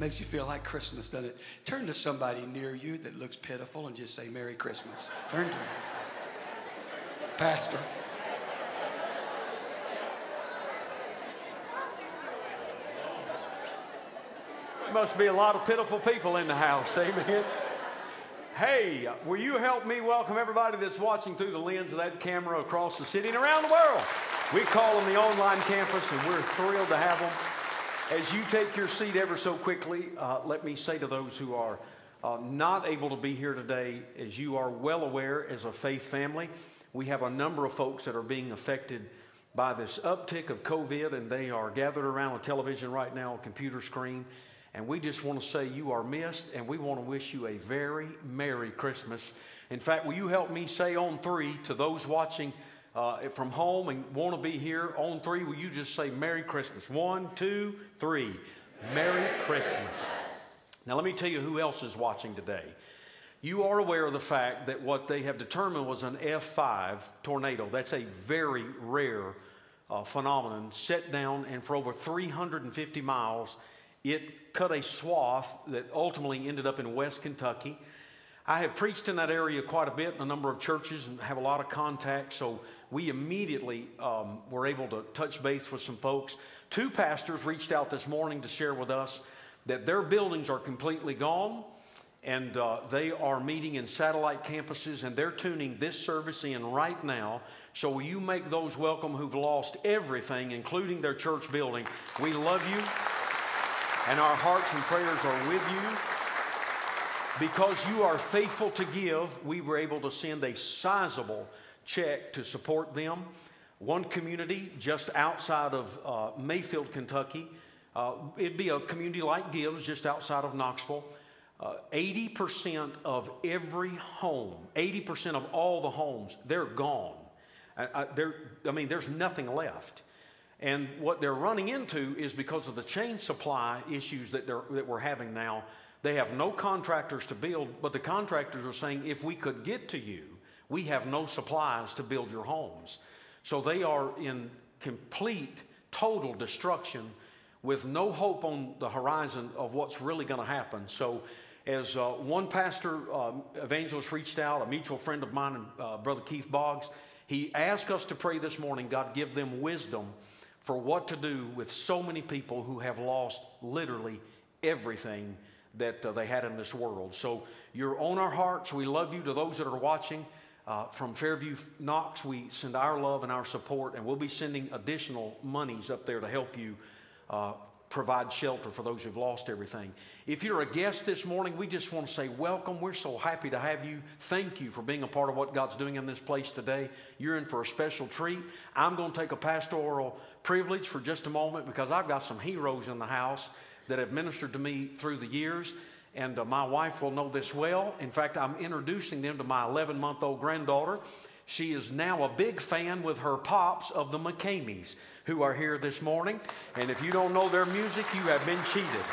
Makes you feel like Christmas, doesn't it? Turn to somebody near you that looks pitiful and just say, Merry Christmas. Turn to him. Pastor. Must be a lot of pitiful people in the house. Amen. Hey, will you help me welcome everybody that's watching through the lens of that camera across the city and around the world? We call them the online campus, and we're thrilled to have them. As you take your seat ever so quickly, uh, let me say to those who are uh, not able to be here today, as you are well aware, as a faith family, we have a number of folks that are being affected by this uptick of COVID, and they are gathered around a television right now, a computer screen. And we just want to say you are missed, and we want to wish you a very Merry Christmas. In fact, will you help me say on three to those watching uh, from home and want to be here on three, will you just say Merry Christmas? One, two, three. Merry Christmas. Now, let me tell you who else is watching today. You are aware of the fact that what they have determined was an F5 tornado. That's a very rare uh, phenomenon, set down, and for over 350 miles, it cut a swath that ultimately ended up in West Kentucky. I have preached in that area quite a bit in a number of churches and have a lot of contacts, so we immediately um, were able to touch base with some folks. Two pastors reached out this morning to share with us that their buildings are completely gone and uh, they are meeting in satellite campuses and they're tuning this service in right now. So, will you make those welcome who've lost everything, including their church building? We love you, and our hearts and prayers are with you. Because you are faithful to give, we were able to send a sizable check to support them. One community just outside of uh, Mayfield, Kentucky, uh, it'd be a community like Gibbs, just outside of Knoxville. Uh, 80% of every home, 80% of all the homes, they're gone. Uh, they're, I mean, there's nothing left. And what they're running into is because of the chain supply issues that, they're, that we're having now, they have no contractors to build, but the contractors are saying if we could get to you, we have no supplies to build your homes. So they are in complete, total destruction with no hope on the horizon of what's really going to happen. So, as uh, one pastor um, evangelist reached out, a mutual friend of mine, uh, Brother Keith Boggs, he asked us to pray this morning God, give them wisdom for what to do with so many people who have lost literally everything that uh, they had in this world. So, you're on our hearts. We love you to those that are watching. Uh, from Fairview Knox, we send our love and our support, and we'll be sending additional monies up there to help you uh, provide shelter for those who've lost everything. If you're a guest this morning, we just want to say welcome. We're so happy to have you. Thank you for being a part of what God's doing in this place today. You're in for a special treat. I'm going to take a pastoral privilege for just a moment because I've got some heroes in the house that have ministered to me through the years and uh, my wife will know this well. In fact, I'm introducing them to my 11 month old granddaughter. She is now a big fan with her pops of the McKameys, who are here this morning. And if you don't know their music, you have been cheated.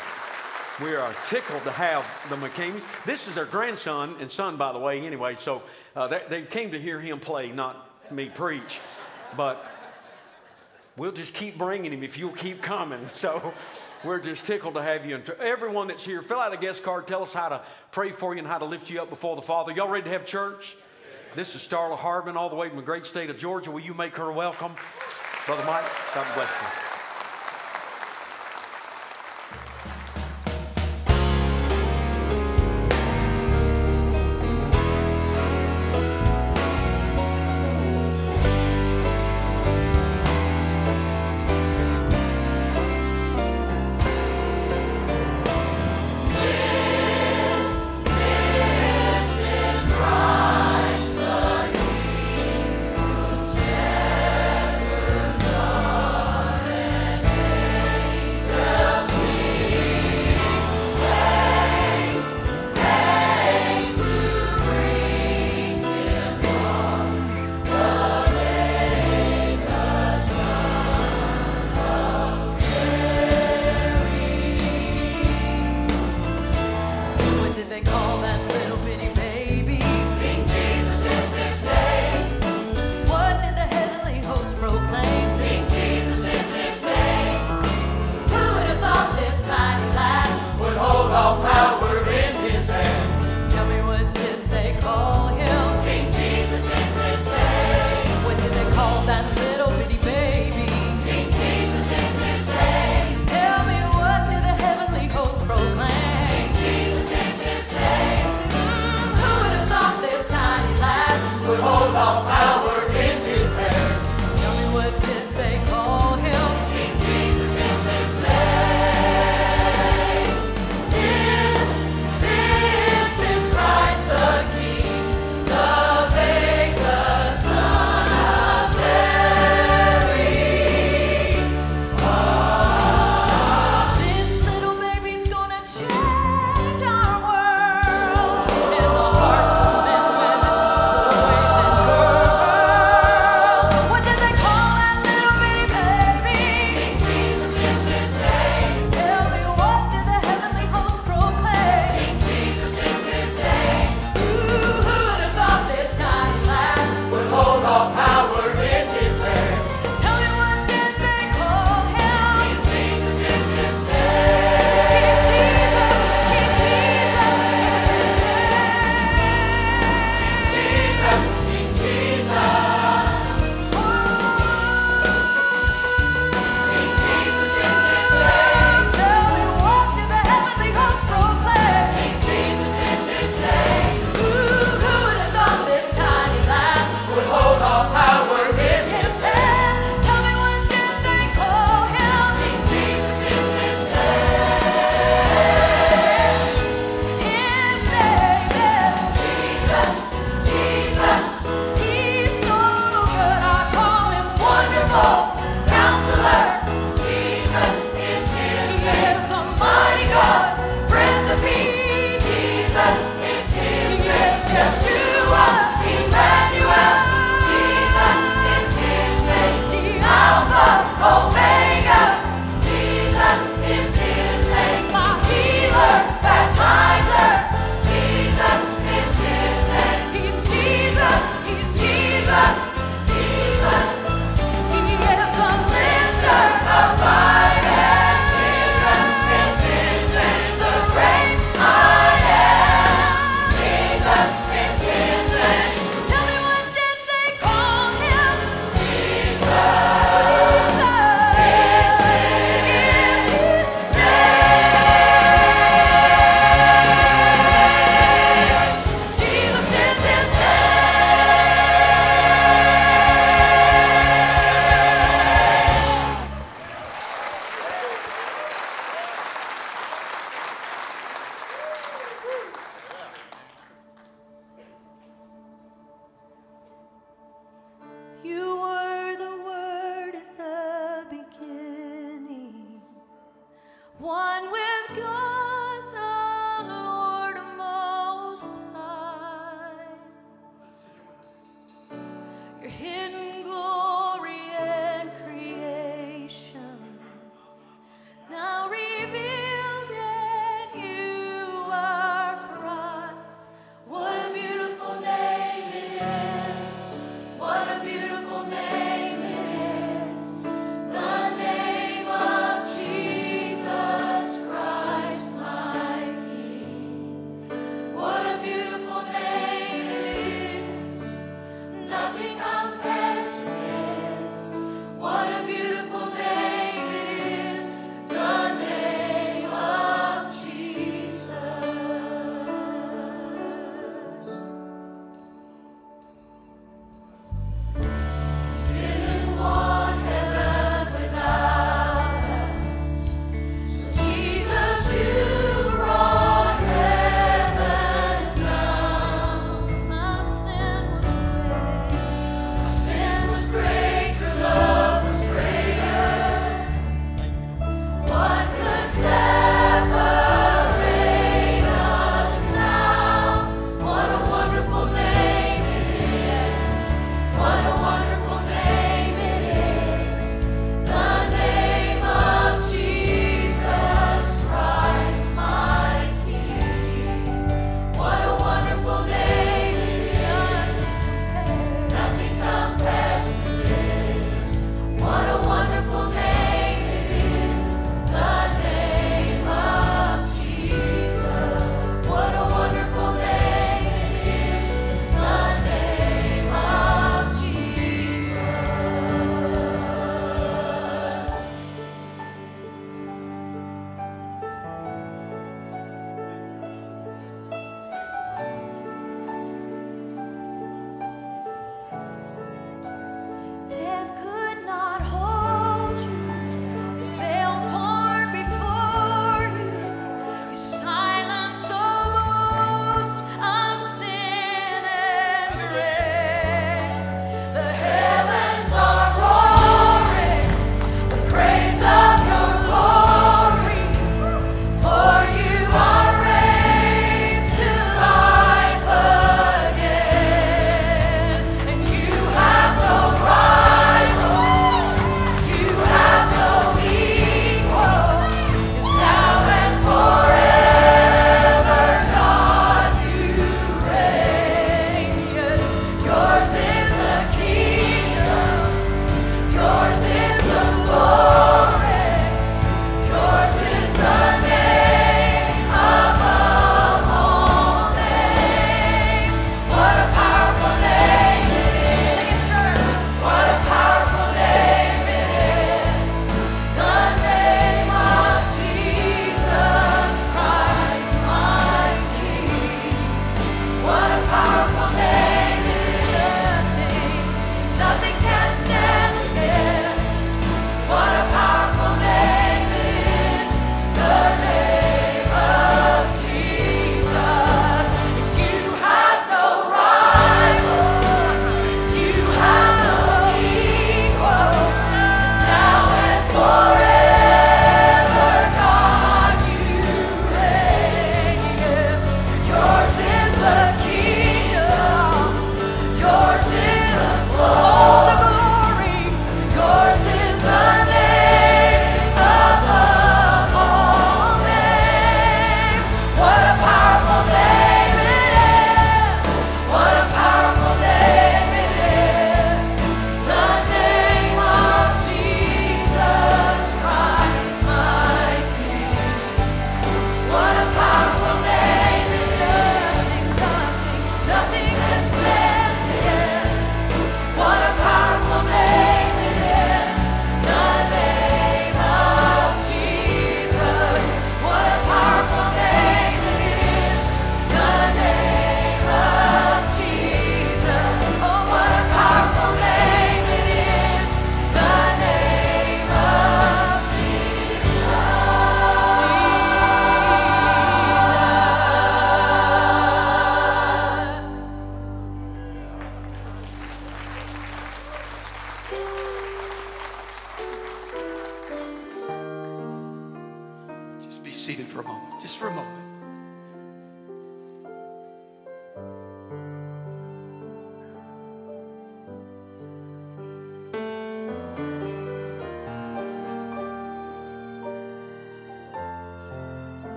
We are tickled to have the McKameys. This is their grandson and son, by the way, anyway. So uh, they, they came to hear him play, not me preach. But we'll just keep bringing him if you'll keep coming. So we're just tickled to have you. And to everyone that's here, fill out a guest card. Tell us how to pray for you and how to lift you up before the Father. Y'all ready to have church? This is Starla Hardman, all the way from the great state of Georgia. Will you make her welcome? Brother Mike, God bless you.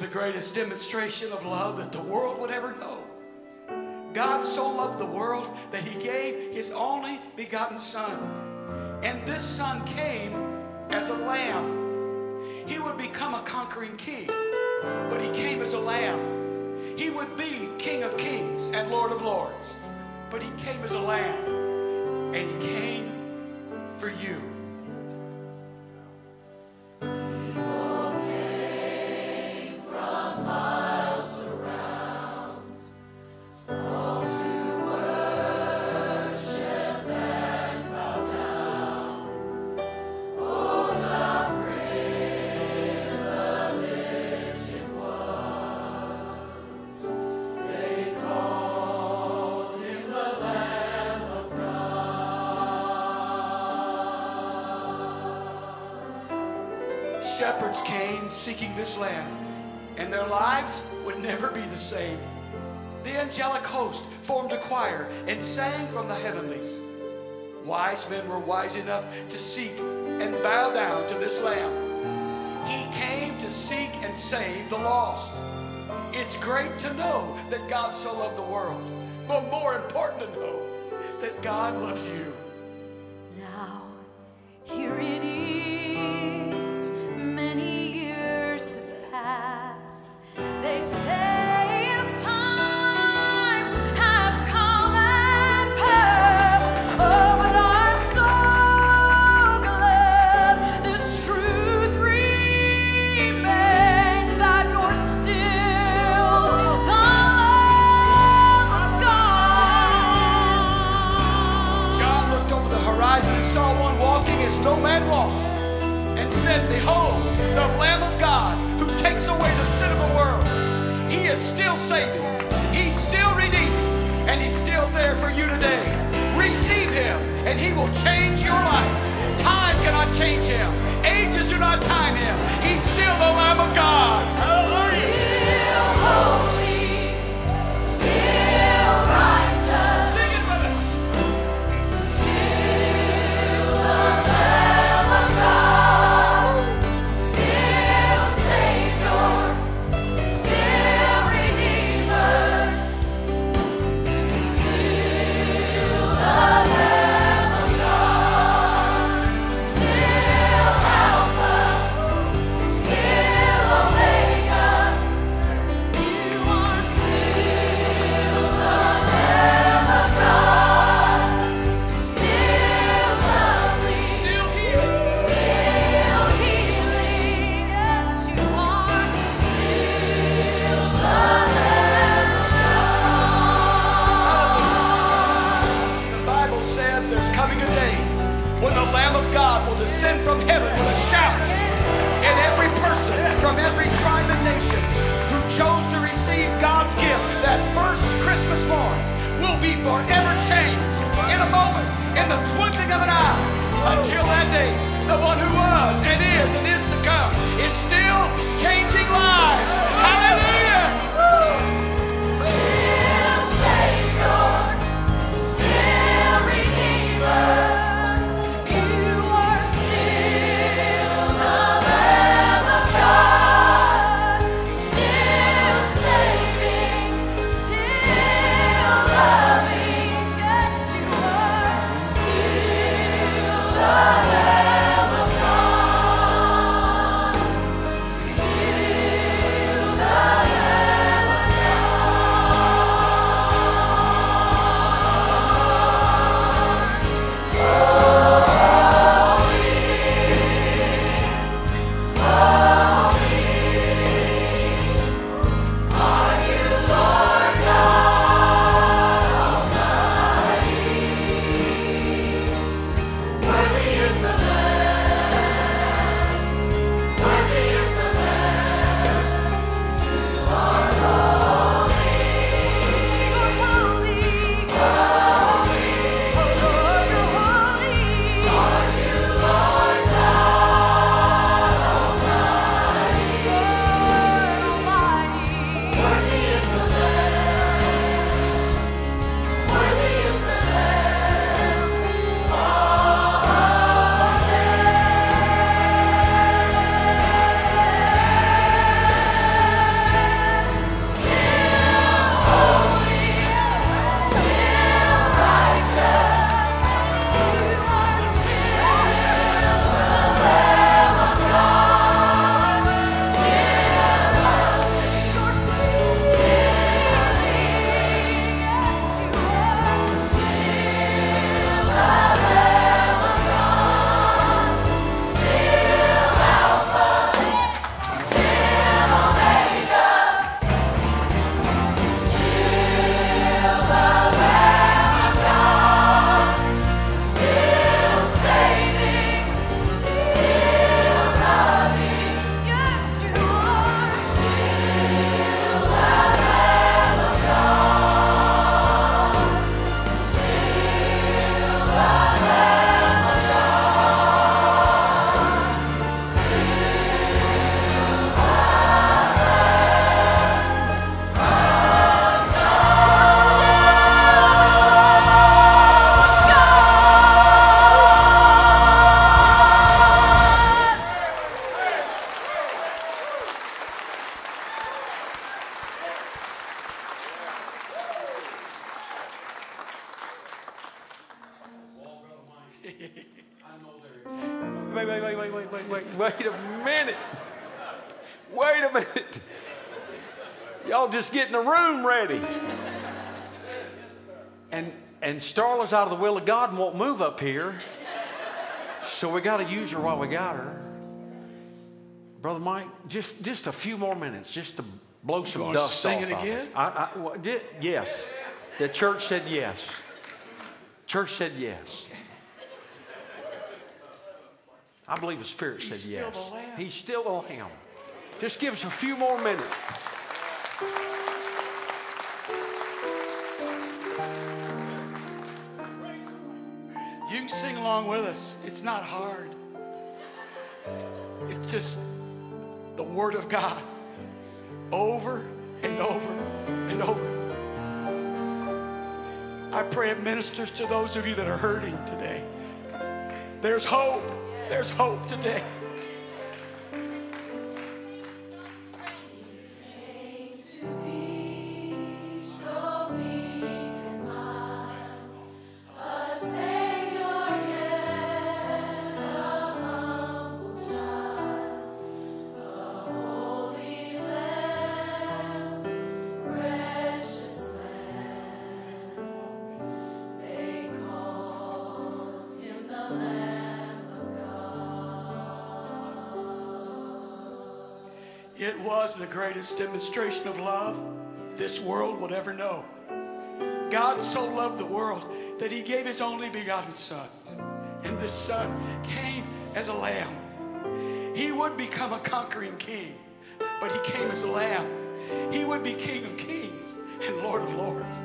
The greatest demonstration of love that the world would ever know. God so loved the world that he gave his only begotten Son. And this Son came as a lamb. He would become a conquering king, but he came as a lamb. He would be King of kings and Lord of lords, but he came as a lamb. And he came for you. This lamb, and their lives would never be the same. The angelic host formed a choir and sang from the heavenlies. Wise men were wise enough to seek and bow down to this lamb. He came to seek and save the lost. It's great to know that God so loved the world, but more important to know that God loves you. Now, here it is. And He will change your life. Time cannot change Him, ages do not time Him. He's still the Lamb of God. The twinkling of an eye. Until that day, the one who was and is and is to come is still changing lives. Hallelujah! Starla's out of the will of God and won't move up here. So we got to use her while we got her. Brother Mike, just just a few more minutes, just to blow some to dust sing off it again? I, I, well, di- yes. The church said yes. Church said yes. I believe the Spirit He's said still yes. Lamb. He's still the Lamb. Just give us a few more minutes. Sing along with us. It's not hard. It's just the Word of God over and over and over. I pray it ministers to those of you that are hurting today. There's hope. There's hope today. It was the greatest demonstration of love this world would ever know. God so loved the world that he gave his only begotten Son. And this Son came as a lamb. He would become a conquering king, but he came as a lamb. He would be King of kings and Lord of lords,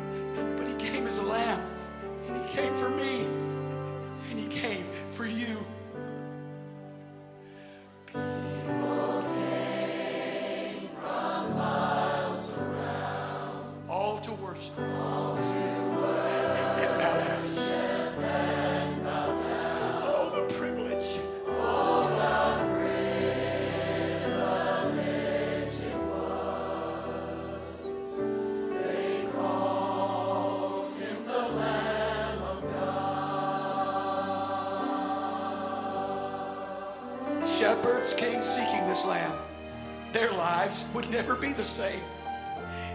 Their lives would never be the same.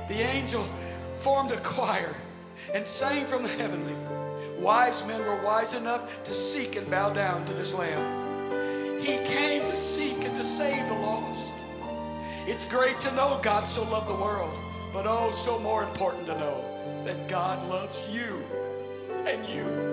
The angel formed a choir and sang from the heavenly. Wise men were wise enough to seek and bow down to this lamb. He came to seek and to save the lost. It's great to know God so loved the world, but oh, so more important to know that God loves you and you.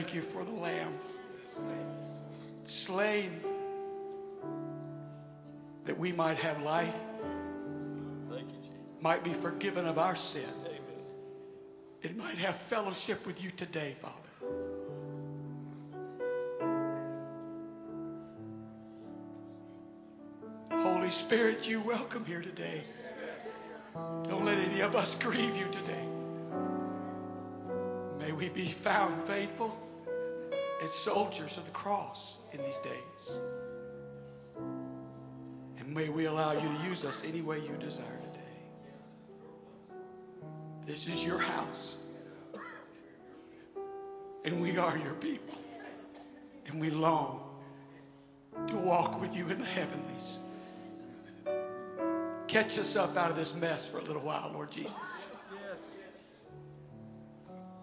Thank you for the Lamb slain that we might have life, might be forgiven of our sin, and might have fellowship with you today, Father. Holy Spirit, you welcome here today. Don't let any of us grieve you today. May we be found faithful as soldiers of the cross in these days. And may we allow you to use us any way you desire today. This is your house. And we are your people. And we long to walk with you in the heavenlies. Catch us up out of this mess for a little while, Lord Jesus.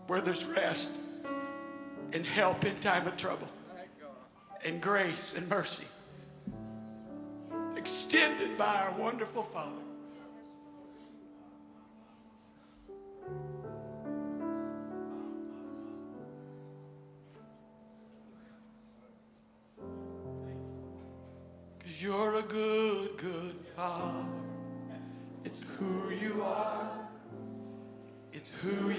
Where there's rest and help in time of trouble, and grace and mercy. extended by our wonderful Father. Because you're a good, good Father. It's who you are. It's who you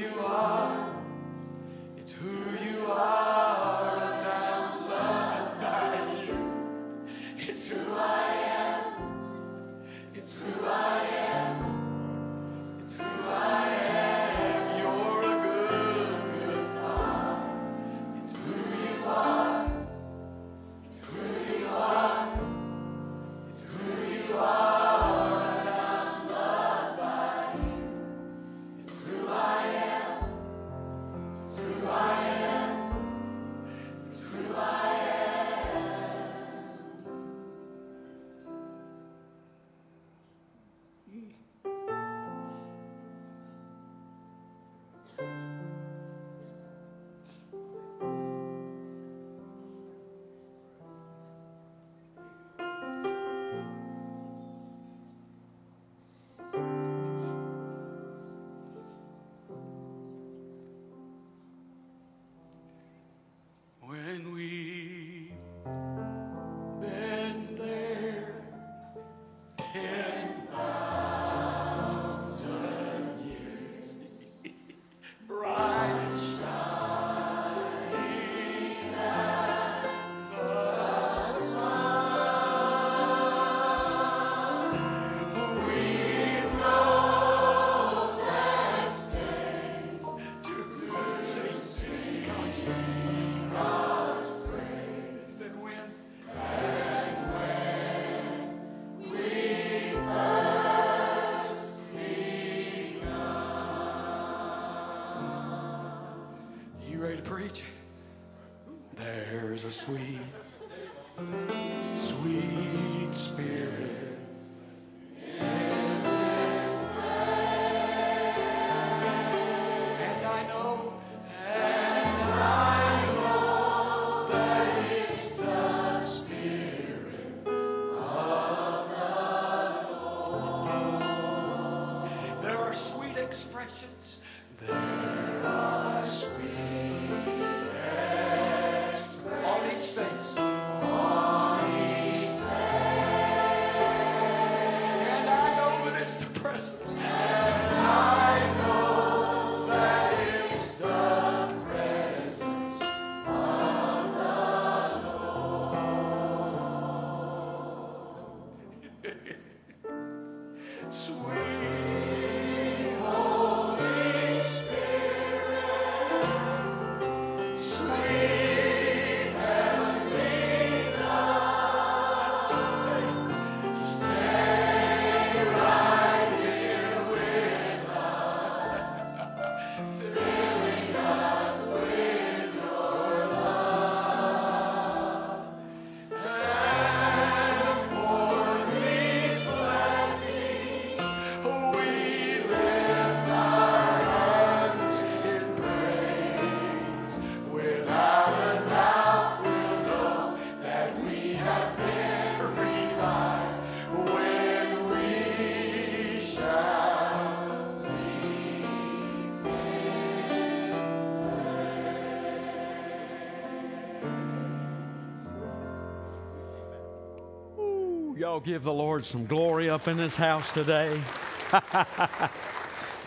Y'all give the Lord some glory up in this house today.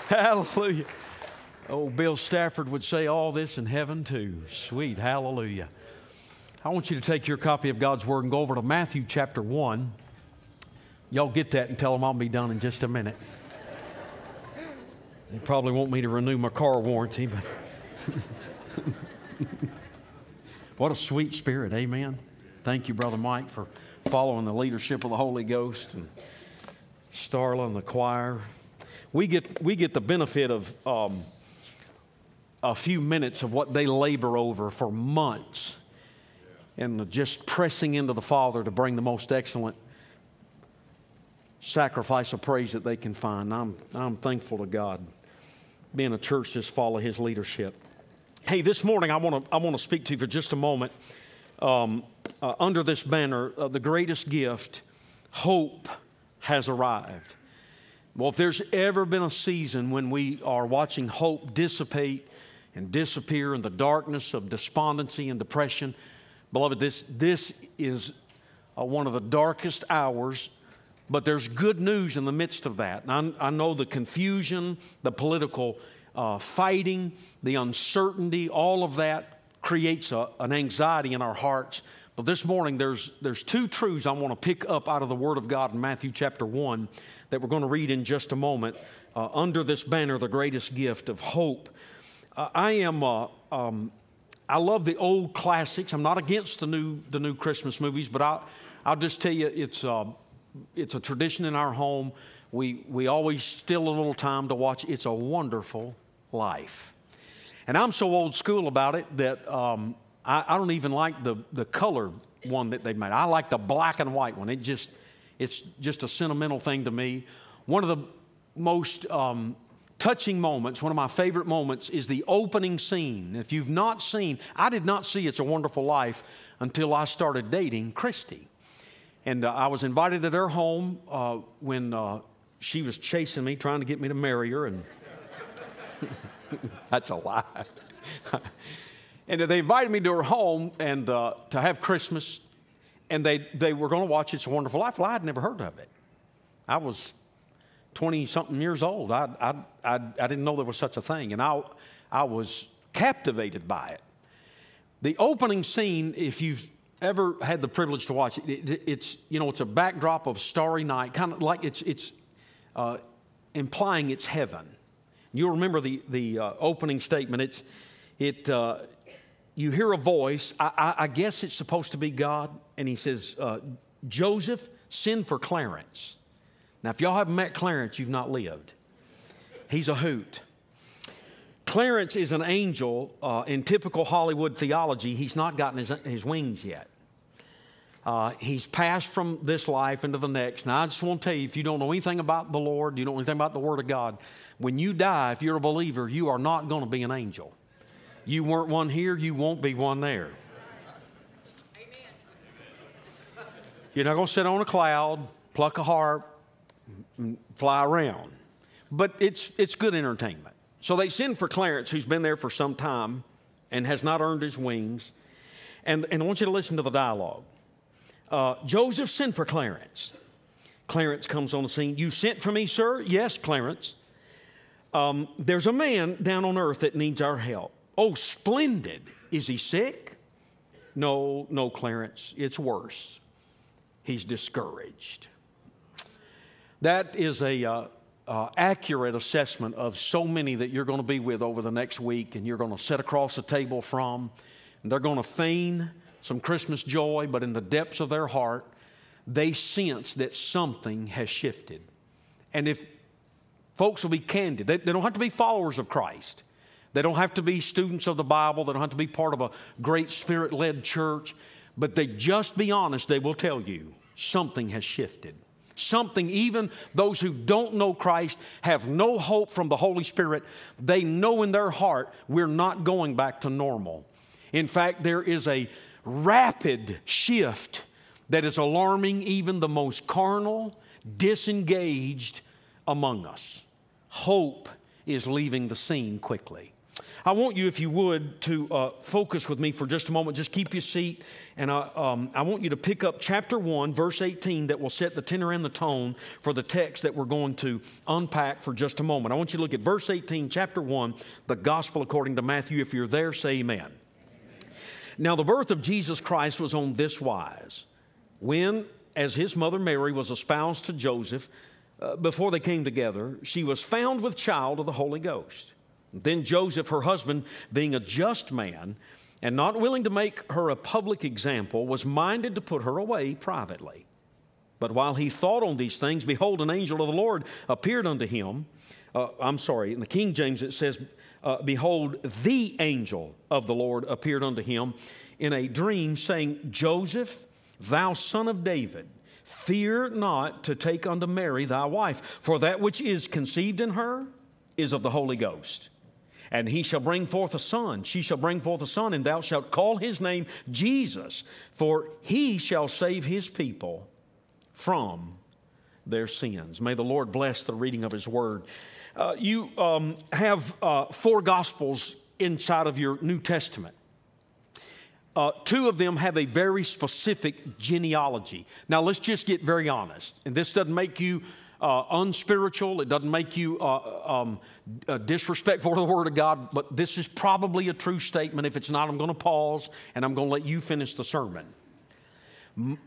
hallelujah. Old Bill Stafford would say all this in heaven too. Sweet, hallelujah. I want you to take your copy of God's Word and go over to Matthew chapter 1. Y'all get that and tell them I'll be done in just a minute. They probably want me to renew my car warranty, but what a sweet spirit, amen. Thank you, Brother Mike, for following the leadership of the Holy Ghost and Starla and the choir. We get, we get the benefit of um, a few minutes of what they labor over for months and just pressing into the Father to bring the most excellent sacrifice of praise that they can find. I'm, I'm thankful to God. Being a church, just follow His leadership. Hey, this morning I want to I want to speak to you for just a moment. Um, uh, under this banner, uh, the greatest gift hope has arrived. Well, if there's ever been a season when we are watching hope dissipate and disappear in the darkness of despondency and depression, beloved, this, this is uh, one of the darkest hours, but there's good news in the midst of that. And I, I know the confusion, the political uh, fighting, the uncertainty, all of that creates a, an anxiety in our hearts. But this morning, there's, there's two truths I want to pick up out of the Word of God in Matthew chapter 1 that we're going to read in just a moment uh, under this banner, The Greatest Gift of Hope. Uh, I am, uh, um, I love the old classics. I'm not against the new, the new Christmas movies, but I, I'll just tell you, it's, uh, it's a tradition in our home. We, we always steal a little time to watch It's a Wonderful Life. And I'm so old school about it that um, I, I, don't even like the, the color one that they've made. I like the black and white one. It just, it's just a sentimental thing to me. One of the most um, touching moments, one of my favorite moments, is the opening scene. If you've not seen, I did not see It's a Wonderful Life until I started dating Christy. And uh, I was invited to their home uh, when uh, she was chasing me, trying to get me to marry her. And that's a lie. and they invited me to her home and uh, to have Christmas. And they, they were going to watch It's a Wonderful Life. Well, I had never heard of it. I was 20 something years old. I, I, I, I, didn't know there was such a thing. And I, I was captivated by it. The opening scene, if you've ever had the privilege to watch it, it it's, you know, it's a backdrop of starry night, kind of like it's, it's uh, implying it's heaven. You'll remember the, the uh, opening statement. It's, it, uh, you hear a voice. I, I, I, guess it's supposed to be God. And he says, uh, Joseph, send for Clarence. Now, if y'all haven't met Clarence, you've not lived. He's a hoot. Clarence is an angel. Uh, in typical Hollywood theology, he's not gotten his, his wings yet. Uh, he's passed from this life into the next. Now, I just want to tell you if you don't know anything about the Lord, you don't know anything about the Word of God, when you die, if you're a believer, you are not going to be an angel. You weren't one here, you won't be one there. Amen. You're not going to sit on a cloud, pluck a harp, fly around. But it's, it's good entertainment. So they send for Clarence, who's been there for some time and has not earned his wings. And, and I want you to listen to the dialogue. Uh, Joseph sent for Clarence. Clarence comes on the scene. You sent for me, sir? Yes, Clarence. Um, there's a man down on earth that needs our help. Oh, splendid. Is he sick? No, no, Clarence. It's worse. He's discouraged. That is a uh, uh, accurate assessment of so many that you're going to be with over the next week, and you're going to sit across the table from. And they're going to feign some Christmas joy, but in the depths of their heart, they sense that something has shifted. And if folks will be candid, they, they don't have to be followers of Christ. They don't have to be students of the Bible. They don't have to be part of a great spirit led church. But they just be honest, they will tell you something has shifted. Something, even those who don't know Christ have no hope from the Holy Spirit, they know in their heart we're not going back to normal. In fact, there is a rapid shift that is alarming even the most carnal, disengaged among us. Hope is leaving the scene quickly. I want you, if you would, to uh, focus with me for just a moment. Just keep your seat, and I, um, I want you to pick up chapter 1, verse 18, that will set the tenor and the tone for the text that we're going to unpack for just a moment. I want you to look at verse 18, chapter 1, the gospel according to Matthew. If you're there, say amen. amen. Now, the birth of Jesus Christ was on this wise. When, as his mother Mary was espoused to Joseph, uh, before they came together, she was found with child of the Holy Ghost. Then Joseph, her husband, being a just man and not willing to make her a public example, was minded to put her away privately. But while he thought on these things, behold, an angel of the Lord appeared unto him. Uh, I'm sorry, in the King James it says, uh, Behold, the angel of the Lord appeared unto him in a dream, saying, Joseph, thou son of David, fear not to take unto Mary thy wife, for that which is conceived in her is of the Holy Ghost. And he shall bring forth a son. She shall bring forth a son, and thou shalt call his name Jesus, for he shall save his people from their sins. May the Lord bless the reading of His Word. Uh, you um, have uh, four Gospels inside of your New Testament. Uh, two of them have a very specific genealogy. Now, let's just get very honest. And this doesn't make you uh, unspiritual, it doesn't make you uh, um, uh, disrespectful to the Word of God, but this is probably a true statement. If it's not, I'm going to pause and I'm going to let you finish the sermon.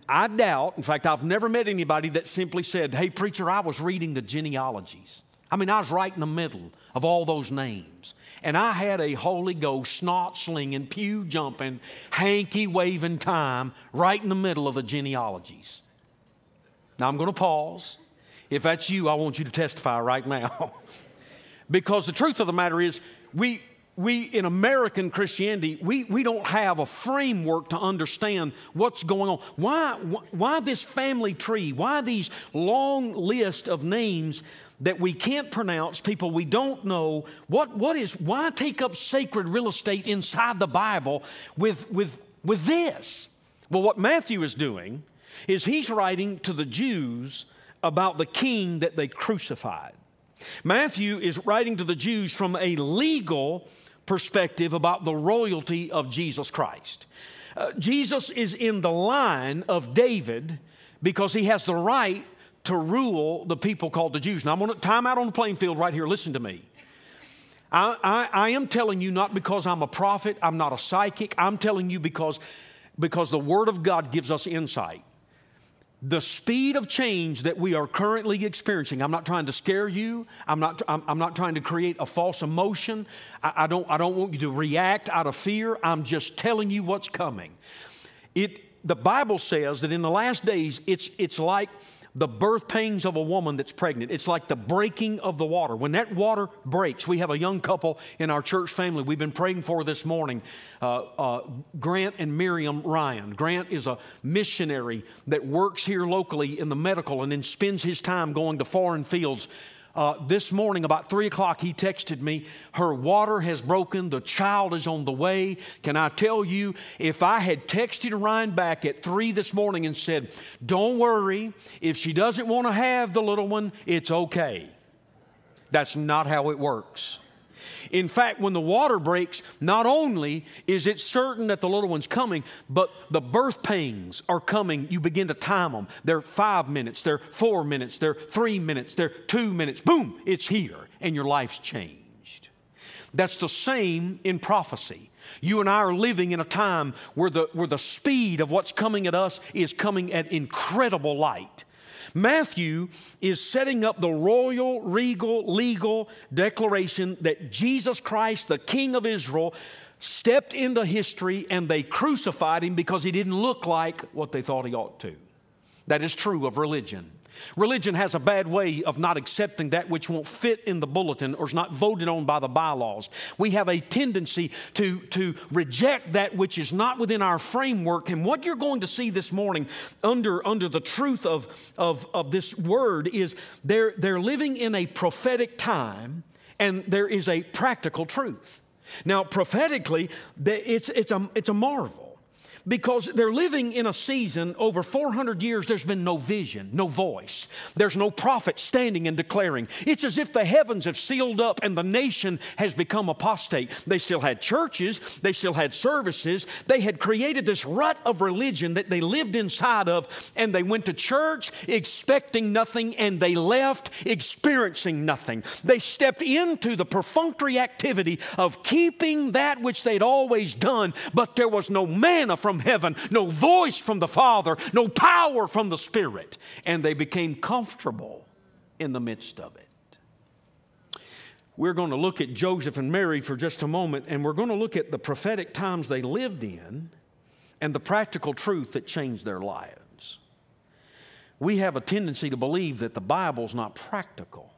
I doubt, in fact, I've never met anybody that simply said, Hey, preacher, I was reading the genealogies. I mean, I was right in the middle of all those names. And I had a Holy Ghost, snot slinging, pew jumping, hanky waving time right in the middle of the genealogies. Now I'm going to pause. If that's you, I want you to testify right now. because the truth of the matter is, we, we in American Christianity, we, we don't have a framework to understand what's going on. Why, why this family tree? Why these long list of names that we can't pronounce, people we don't know? What, what is, why take up sacred real estate inside the Bible with, with, with this? Well, what Matthew is doing is he's writing to the Jews about the king that they crucified. Matthew is writing to the Jews from a legal perspective about the royalty of Jesus Christ. Uh, Jesus is in the line of David because he has the right to rule the people called the Jews. Now, I'm going to time out on the playing field right here. Listen to me. I, I, I am telling you not because I'm a prophet, I'm not a psychic. I'm telling you because, because the Word of God gives us insight the speed of change that we are currently experiencing. I'm not trying to scare you. I'm not, I'm, I'm not trying to create a false emotion. I, I, don't, I don't want you to react out of fear. I'm just telling you what's coming. It, the bible says that in the last days it's, it's like the birth pains of a woman that's pregnant. It's like the breaking of the water. When that water breaks, we have a young couple in our church family we've been praying for this morning uh, uh, Grant and Miriam Ryan. Grant is a missionary that works here locally in the medical and then spends his time going to foreign fields uh, this morning, about three o'clock, he texted me, Her water has broken. The child is on the way. Can I tell you, if I had texted Ryan back at three this morning and said, Don't worry, if she doesn't want to have the little one, it's okay. That's not how it works. In fact, when the water breaks, not only is it certain that the little one's coming, but the birth pains are coming. You begin to time them. They're five minutes, they're four minutes, they're three minutes, they're two minutes. Boom, it's here, and your life's changed. That's the same in prophecy. You and I are living in a time where the, where the speed of what's coming at us is coming at incredible light. Matthew is setting up the royal, regal, legal declaration that Jesus Christ, the King of Israel, stepped into history and they crucified him because he didn't look like what they thought he ought to. That is true of religion. Religion has a bad way of not accepting that which won't fit in the bulletin or is not voted on by the bylaws. We have a tendency to, to reject that which is not within our framework. And what you're going to see this morning under, under the truth of, of, of this word is they're, they're living in a prophetic time and there is a practical truth. Now, prophetically, it's, it's, a, it's a marvel because they're living in a season over 400 years, there's been no vision, no voice. There's no prophet standing and declaring. It's as if the heavens have sealed up and the nation has become apostate. They still had churches, they still had services, they had created this rut of religion that they lived inside of, and they went to church expecting nothing and they left experiencing nothing. They stepped into the perfunctory activity of keeping that which they'd always done, but there was no manna from from heaven, no voice from the Father, no power from the Spirit. And they became comfortable in the midst of it. We're going to look at Joseph and Mary for just a moment, and we're going to look at the prophetic times they lived in and the practical truth that changed their lives. We have a tendency to believe that the Bible's not practical,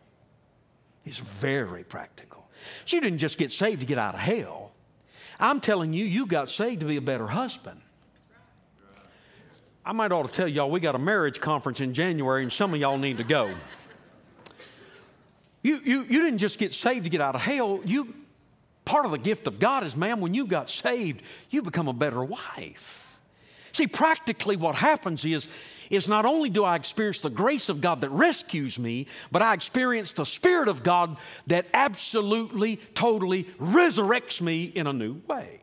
it's very practical. She didn't just get saved to get out of hell. I'm telling you, you got saved to be a better husband. I might ought to tell y'all we got a marriage conference in January and some of y'all need to go. You, you, you didn't just get saved to get out of hell. You, part of the gift of God is, man, when you got saved, you become a better wife. See, practically what happens is is not only do I experience the grace of God that rescues me, but I experience the Spirit of God that absolutely, totally resurrects me in a new way.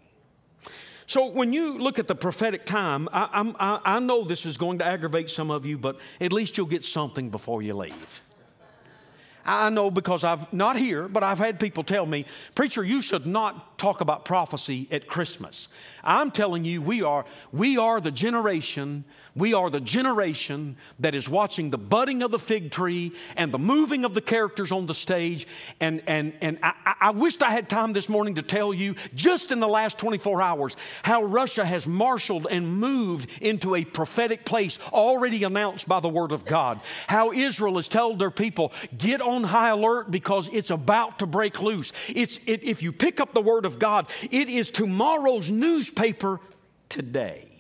So when you look at the prophetic time, I, I, I know this is going to aggravate some of you, but at least you'll get something before you leave. I know because I've not here, but I've had people tell me, preacher, you should not talk about prophecy at Christmas. I'm telling you, we are we are the generation, we are the generation that is watching the budding of the fig tree and the moving of the characters on the stage. And and and I, I- wished I had time this morning to tell you, just in the last 24 hours, how Russia has marshaled and moved into a prophetic place already announced by the Word of God. How Israel has told their people, get on high alert because it's about to break loose. It's, it, if you pick up the Word of God, it is tomorrow's newspaper today.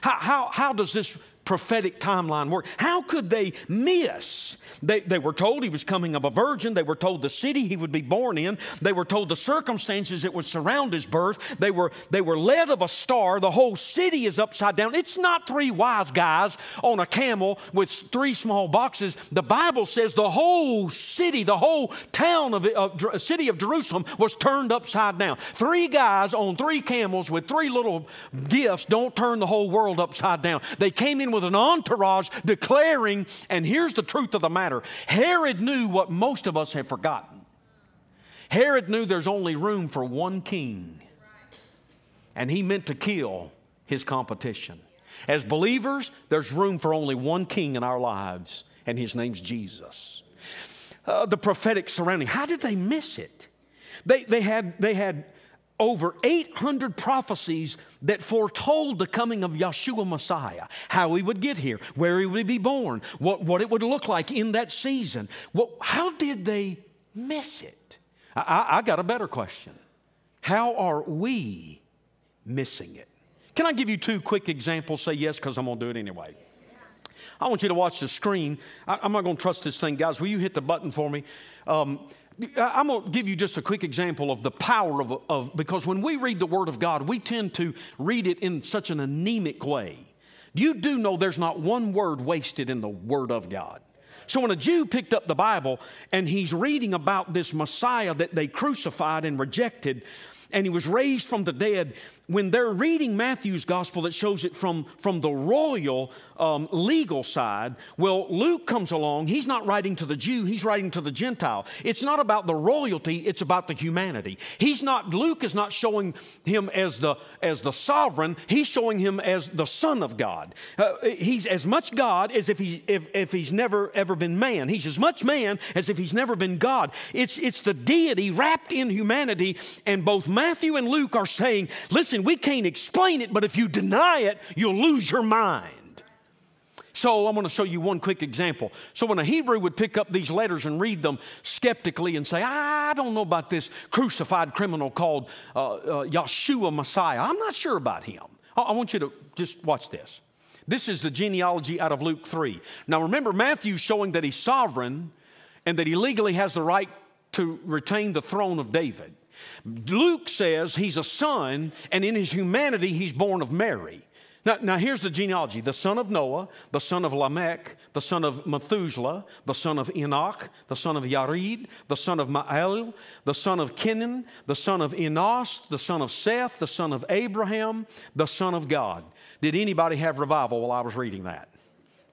How, how, how does this prophetic timeline work? How could they miss? They, they were told he was coming of a virgin. They were told the city he would be born in. They were told the circumstances that would surround his birth. They were, they were led of a star. The whole city is upside down. It's not three wise guys on a camel with three small boxes. The Bible says the whole city, the whole town of, of city of Jerusalem was turned upside down. Three guys on three camels with three little gifts don't turn the whole world upside down. They came in with an entourage declaring, and here's the truth of the matter Herod knew what most of us have forgotten. Herod knew there's only room for one king, and he meant to kill his competition. As believers, there's room for only one king in our lives, and his name's Jesus. Uh, the prophetic surrounding, how did they miss it? They, they, had, they had over 800 prophecies that foretold the coming of Yeshua Messiah, how he would get here, where he would be born, what, what it would look like in that season. Well, how did they miss it? I, I, got a better question. How are we missing it? Can I give you two quick examples? Say yes, because I'm going to do it anyway. I want you to watch the screen. I, am not going to trust this thing, guys. Will you hit the button for me? Um, I'm going to give you just a quick example of the power of, of, because when we read the Word of God, we tend to read it in such an anemic way. You do know there's not one word wasted in the Word of God. So when a Jew picked up the Bible and he's reading about this Messiah that they crucified and rejected, and he was raised from the dead, when they're reading Matthew's gospel that shows it from, from the royal um, legal side, well, Luke comes along. He's not writing to the Jew, he's writing to the Gentile. It's not about the royalty, it's about the humanity. He's not, Luke is not showing him as the, as the sovereign, he's showing him as the Son of God. Uh, he's as much God as if, he, if, if he's never ever been man. He's as much man as if he's never been God. It's, it's the deity wrapped in humanity, and both Matthew and Luke are saying, listen, we can't explain it, but if you deny it, you'll lose your mind. So I'm going to show you one quick example. So when a Hebrew would pick up these letters and read them skeptically and say, I don't know about this crucified criminal called uh, uh, Yeshua Messiah. I'm not sure about him. I, I want you to just watch this. This is the genealogy out of Luke 3. Now remember, Matthew's showing that he's sovereign and that he legally has the right to retain the throne of David. Luke says he's a son, and in his humanity, he's born of Mary. Now, now, here's the genealogy the son of Noah, the son of Lamech, the son of Methuselah, the son of Enoch, the son of Yared, the son of Mael, the son of Kenan, the son of Enos, the son of Seth, the son of Abraham, the son of God. Did anybody have revival while I was reading that?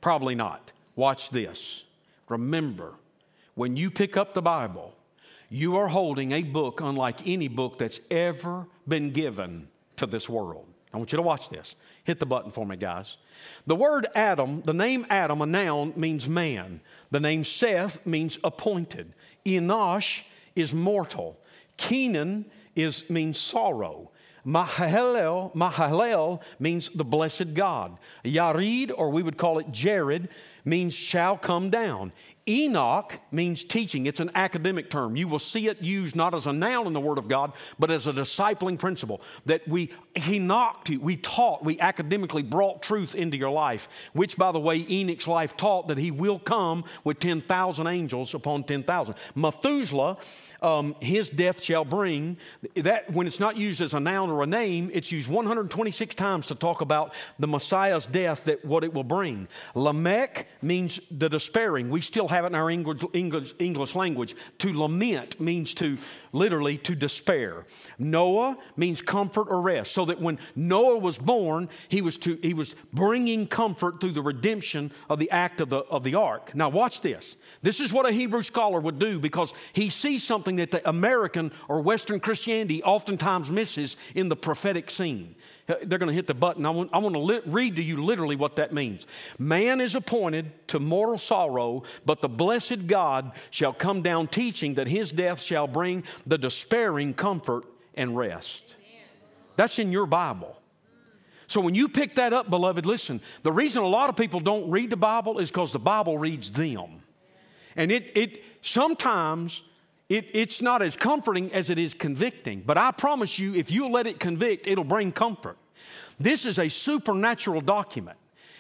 Probably not. Watch this. Remember, when you pick up the Bible, you are holding a book unlike any book that's ever been given to this world. I want you to watch this. Hit the button for me, guys. The word Adam, the name Adam, a noun, means man. The name Seth means appointed. Enosh is mortal. Kenan is, means sorrow. Mahalel, Mahalel means the blessed God. Yared, or we would call it Jared, means shall come down. Enoch means teaching. It's an academic term. You will see it used not as a noun in the Word of God, but as a discipling principle. That we, he knocked you, we taught, we academically brought truth into your life, which, by the way, Enoch's life taught that he will come with 10,000 angels upon 10,000. Methuselah, um, his death shall bring, that when it's not used as a noun or a name, it's used 126 times to talk about the Messiah's death, that what it will bring. Lamech means the despairing. We still have it in our English, English, English language. To lament means to literally to despair. Noah means comfort or rest. So that when Noah was born, he was, to, he was bringing comfort through the redemption of the act of the, of the ark. Now, watch this. This is what a Hebrew scholar would do because he sees something that the American or Western Christianity oftentimes misses in the prophetic scene. They're going to hit the button. I want, I want to li- read to you literally what that means. Man is appointed to mortal sorrow, but the blessed God shall come down teaching that his death shall bring the despairing comfort and rest. That's in your Bible. So when you pick that up, beloved, listen, the reason a lot of people don't read the Bible is because the Bible reads them. And it, it sometimes it, it's not as comforting as it is convicting. But I promise you, if you let it convict, it'll bring comfort. This is a supernatural document.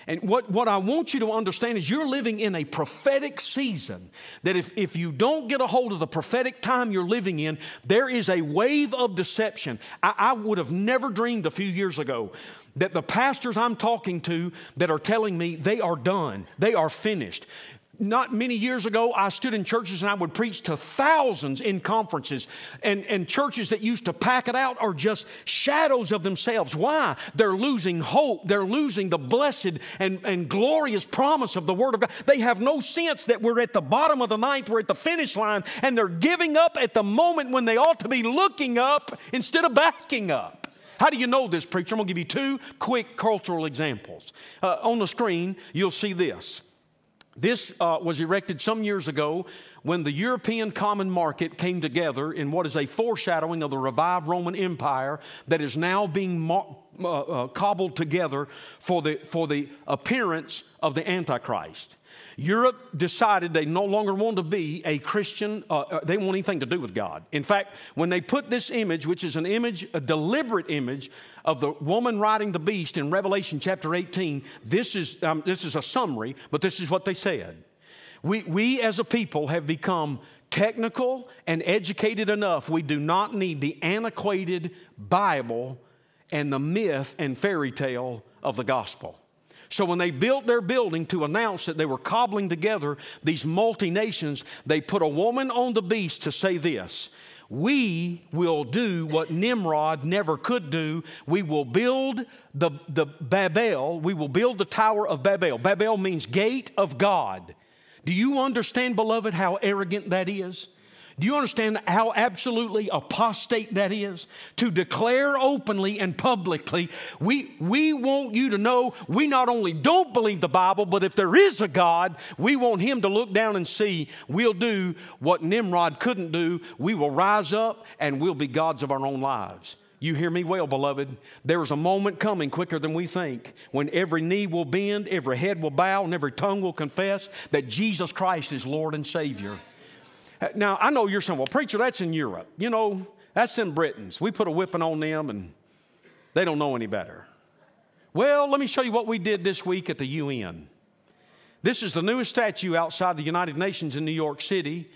And what, what I want you to understand is you're living in a prophetic season that if, if you don't get a hold of the prophetic time you're living in, there is a wave of deception. I, I would have never dreamed a few years ago that the pastors I'm talking to that are telling me they are done, they are finished. Not many years ago, I stood in churches and I would preach to thousands in conferences. And, and churches that used to pack it out are just shadows of themselves. Why? They're losing hope. They're losing the blessed and, and glorious promise of the Word of God. They have no sense that we're at the bottom of the ninth, we're at the finish line, and they're giving up at the moment when they ought to be looking up instead of backing up. How do you know this, preacher? I'm going to give you two quick cultural examples. Uh, on the screen, you'll see this. This uh, was erected some years ago when the European common market came together in what is a foreshadowing of the revived Roman Empire that is now being mar- uh, uh, cobbled together for the, for the appearance of the Antichrist. Europe decided they no longer want to be a Christian, uh, uh, they want anything to do with God. In fact, when they put this image, which is an image, a deliberate image of the woman riding the beast in Revelation chapter 18, this is, um, this is a summary, but this is what they said. We, we as a people have become technical and educated enough. We do not need the antiquated Bible and the myth and fairy tale of the gospel. So when they built their building to announce that they were cobbling together these multi nations, they put a woman on the beast to say this. We will do what Nimrod never could do. We will build the, the Babel, we will build the Tower of Babel. Babel means gate of God. Do you understand, beloved, how arrogant that is? Do you understand how absolutely apostate that is? To declare openly and publicly, we, we want you to know we not only don't believe the Bible, but if there is a God, we want Him to look down and see we'll do what Nimrod couldn't do. We will rise up and we'll be gods of our own lives. You hear me well, beloved. There is a moment coming quicker than we think when every knee will bend, every head will bow, and every tongue will confess that Jesus Christ is Lord and Savior. Now, I know you're saying, well, preacher, that's in Europe. You know, that's in Britons. We put a whipping on them and they don't know any better. Well, let me show you what we did this week at the UN. This is the newest statue outside the United Nations in New York City.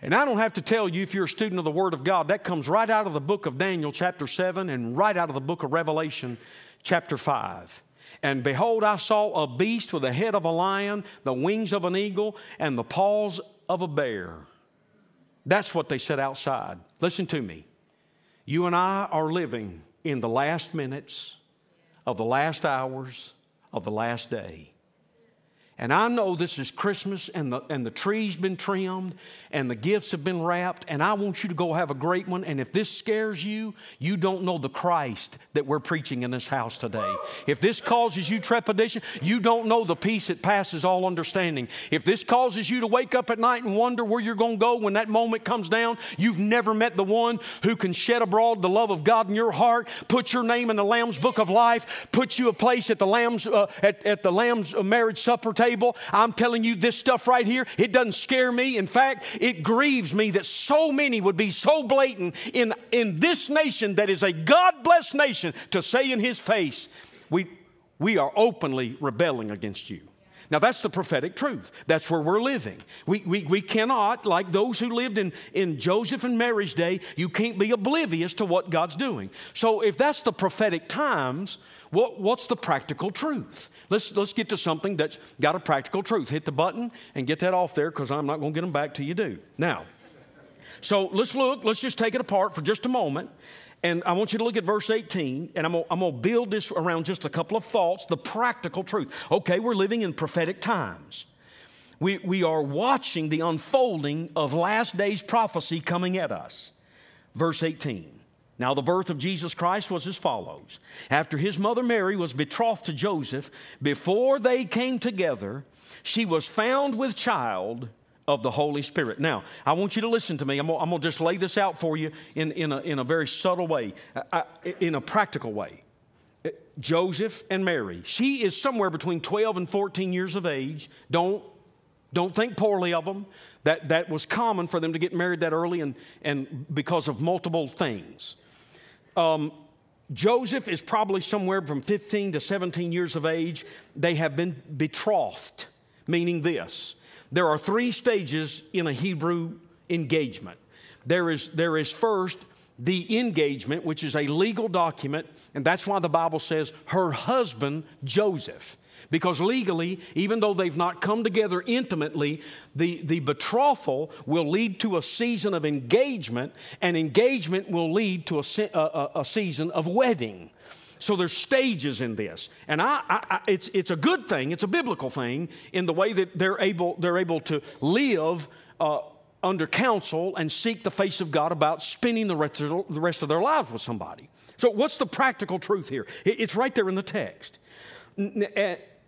And I don't have to tell you, if you're a student of the Word of God, that comes right out of the book of Daniel, chapter 7, and right out of the book of Revelation, chapter 5. And behold, I saw a beast with the head of a lion, the wings of an eagle, and the paws of a bear. That's what they said outside. Listen to me. You and I are living in the last minutes of the last hours of the last day. And I know this is Christmas and the, and the tree's been trimmed and the gifts have been wrapped, and I want you to go have a great one. And if this scares you, you don't know the Christ that we're preaching in this house today. If this causes you trepidation, you don't know the peace that passes all understanding. If this causes you to wake up at night and wonder where you're going to go when that moment comes down, you've never met the one who can shed abroad the love of God in your heart, put your name in the Lamb's book of life, put you a place at the Lamb's, uh, at, at the Lamb's marriage supper table table. I'm telling you, this stuff right here, it doesn't scare me. In fact, it grieves me that so many would be so blatant in, in this nation that is a God blessed nation to say in his face, we, we are openly rebelling against you. Now, that's the prophetic truth. That's where we're living. We, we, we cannot, like those who lived in, in Joseph and Mary's day, you can't be oblivious to what God's doing. So, if that's the prophetic times, what, what's the practical truth? Let's, let's get to something that's got a practical truth. Hit the button and get that off there because I'm not going to get them back till you do. Now, so let's look, let's just take it apart for just a moment. And I want you to look at verse 18, and I'm gonna, I'm gonna build this around just a couple of thoughts, the practical truth. Okay, we're living in prophetic times. We, we are watching the unfolding of last days prophecy coming at us. Verse 18. Now, the birth of Jesus Christ was as follows. After his mother Mary was betrothed to Joseph, before they came together, she was found with child of the Holy Spirit. Now, I want you to listen to me. I'm I'm gonna just lay this out for you in, in, a, in a very subtle way, uh, uh, in a practical way. Uh, Joseph and Mary. She is somewhere between 12 and 14 years of age. Don't, don't think poorly of them. That, that was common for them to get married that early and, and because of multiple things. Um, Joseph is probably somewhere from 15 to 17 years of age. They have been betrothed, meaning this there are three stages in a Hebrew engagement. There is, there is first the engagement, which is a legal document, and that's why the Bible says her husband, Joseph. Because legally, even though they've not come together intimately, the, the betrothal will lead to a season of engagement, and engagement will lead to a, a, a season of wedding. So there's stages in this, and I, I, I, it's, it's a good thing. It's a biblical thing in the way that they're able they're able to live uh, under counsel and seek the face of God about spending the rest of, the rest of their lives with somebody. So what's the practical truth here? It's right there in the text.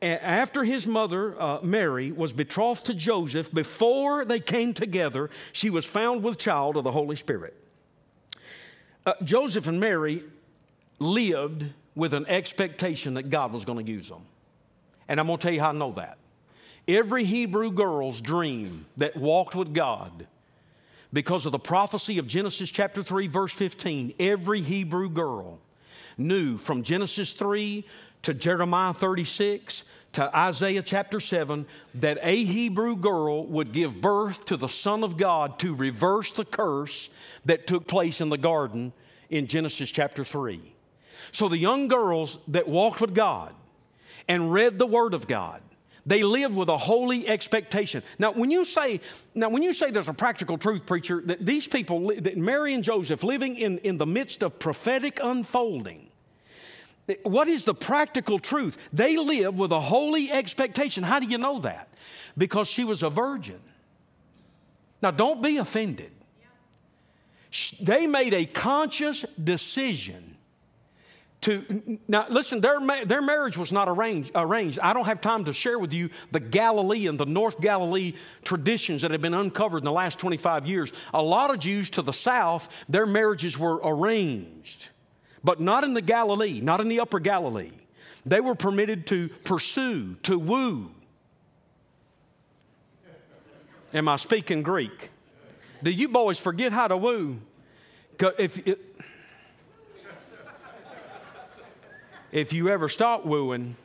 After his mother, uh, Mary, was betrothed to Joseph, before they came together, she was found with child of the Holy Spirit. Uh, Joseph and Mary lived with an expectation that God was going to use them. And I'm going to tell you how I know that. Every Hebrew girl's dream that walked with God, because of the prophecy of Genesis chapter 3, verse 15, every Hebrew girl knew from Genesis 3 to Jeremiah 36 to Isaiah chapter 7 that a Hebrew girl would give birth to the Son of God to reverse the curse that took place in the garden in Genesis chapter 3. So the young girls that walked with God and read the Word of God, they lived with a holy expectation. Now, when you say, now when you say there's a practical truth, preacher, that these people, that Mary and Joseph living in, in the midst of prophetic unfolding, what is the practical truth? They live with a holy expectation. How do you know that? Because she was a virgin. Now, don't be offended. They made a conscious decision to now listen their, their marriage was not arranged, arranged i don't have time to share with you the galilean the north galilee traditions that have been uncovered in the last 25 years a lot of jews to the south their marriages were arranged but not in the galilee not in the upper galilee they were permitted to pursue to woo am i speaking greek do you boys forget how to woo if, it, if you ever stop wooing,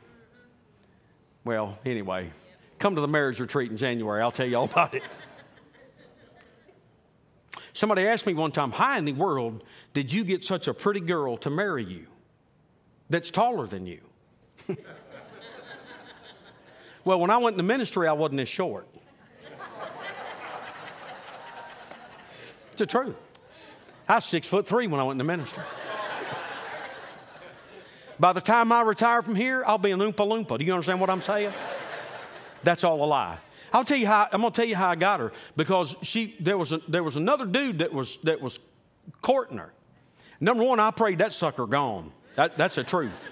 well, anyway, come to the marriage retreat in January. I'll tell you all about it. Somebody asked me one time, How in the world did you get such a pretty girl to marry you that's taller than you? well, when I went into ministry, I wasn't this short. It's the truth. I was six foot three when I went into ministry. By the time I retire from here, I'll be an Oompa Loompa. Do you understand what I'm saying? That's all a lie. I'll tell you how. I'm going to tell you how I got her because she there was a, there was another dude that was that was courting her. Number one, I prayed that sucker gone. That, that's the truth.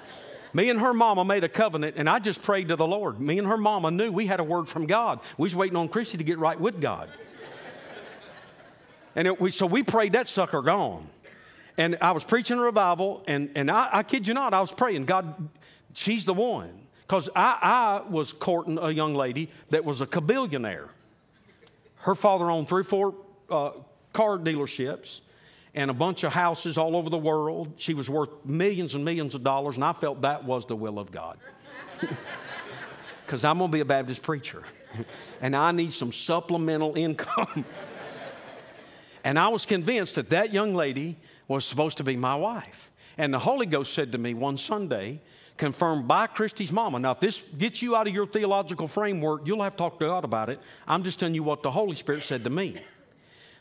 Me and her mama made a covenant, and I just prayed to the Lord. Me and her mama knew we had a word from God. We was waiting on Christy to get right with God. And it, we, so we prayed that sucker gone. And I was preaching a revival, and, and I, I kid you not, I was praying, God, she's the one. Because I, I was courting a young lady that was a cabillionaire. Her father owned three or four uh, car dealerships and a bunch of houses all over the world. She was worth millions and millions of dollars, and I felt that was the will of God. Because I'm going to be a Baptist preacher, and I need some supplemental income. and I was convinced that that young lady was supposed to be my wife. And the Holy Ghost said to me one Sunday, confirmed by Christie's mama. Now, if this gets you out of your theological framework, you'll have to talk to God about it. I'm just telling you what the Holy Spirit said to me.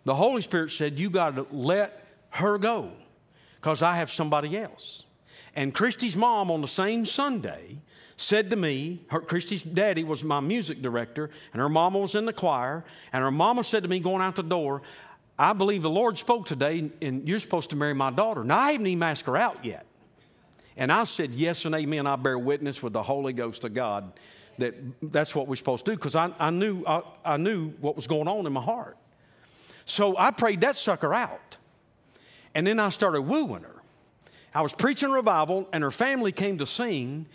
The Holy Spirit said, You got to let her go because I have somebody else. And Christie's mom on the same Sunday said to me, her, Christy's daddy was my music director, and her mama was in the choir, and her mama said to me going out the door, I believe the Lord spoke today, and you're supposed to marry my daughter. Now, I haven't even asked her out yet. And I said, Yes and amen. I bear witness with the Holy Ghost of God that that's what we're supposed to do because I, I, knew, I, I knew what was going on in my heart. So I prayed that sucker out. And then I started wooing her. I was preaching revival, and her family came to sing,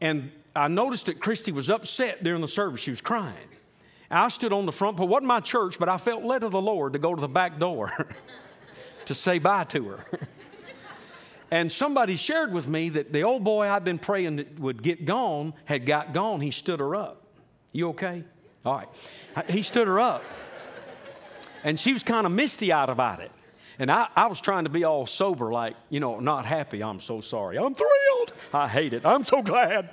and I noticed that Christy was upset during the service. She was crying. I stood on the front, but wasn't my church, but I felt led of the Lord to go to the back door to say bye to her. and somebody shared with me that the old boy I'd been praying that would get gone had got gone. He stood her up. You okay? All right. He stood her up. And she was kind of misty eyed about it. And I, I was trying to be all sober, like, you know, not happy. I'm so sorry. I'm thrilled. I hate it. I'm so glad.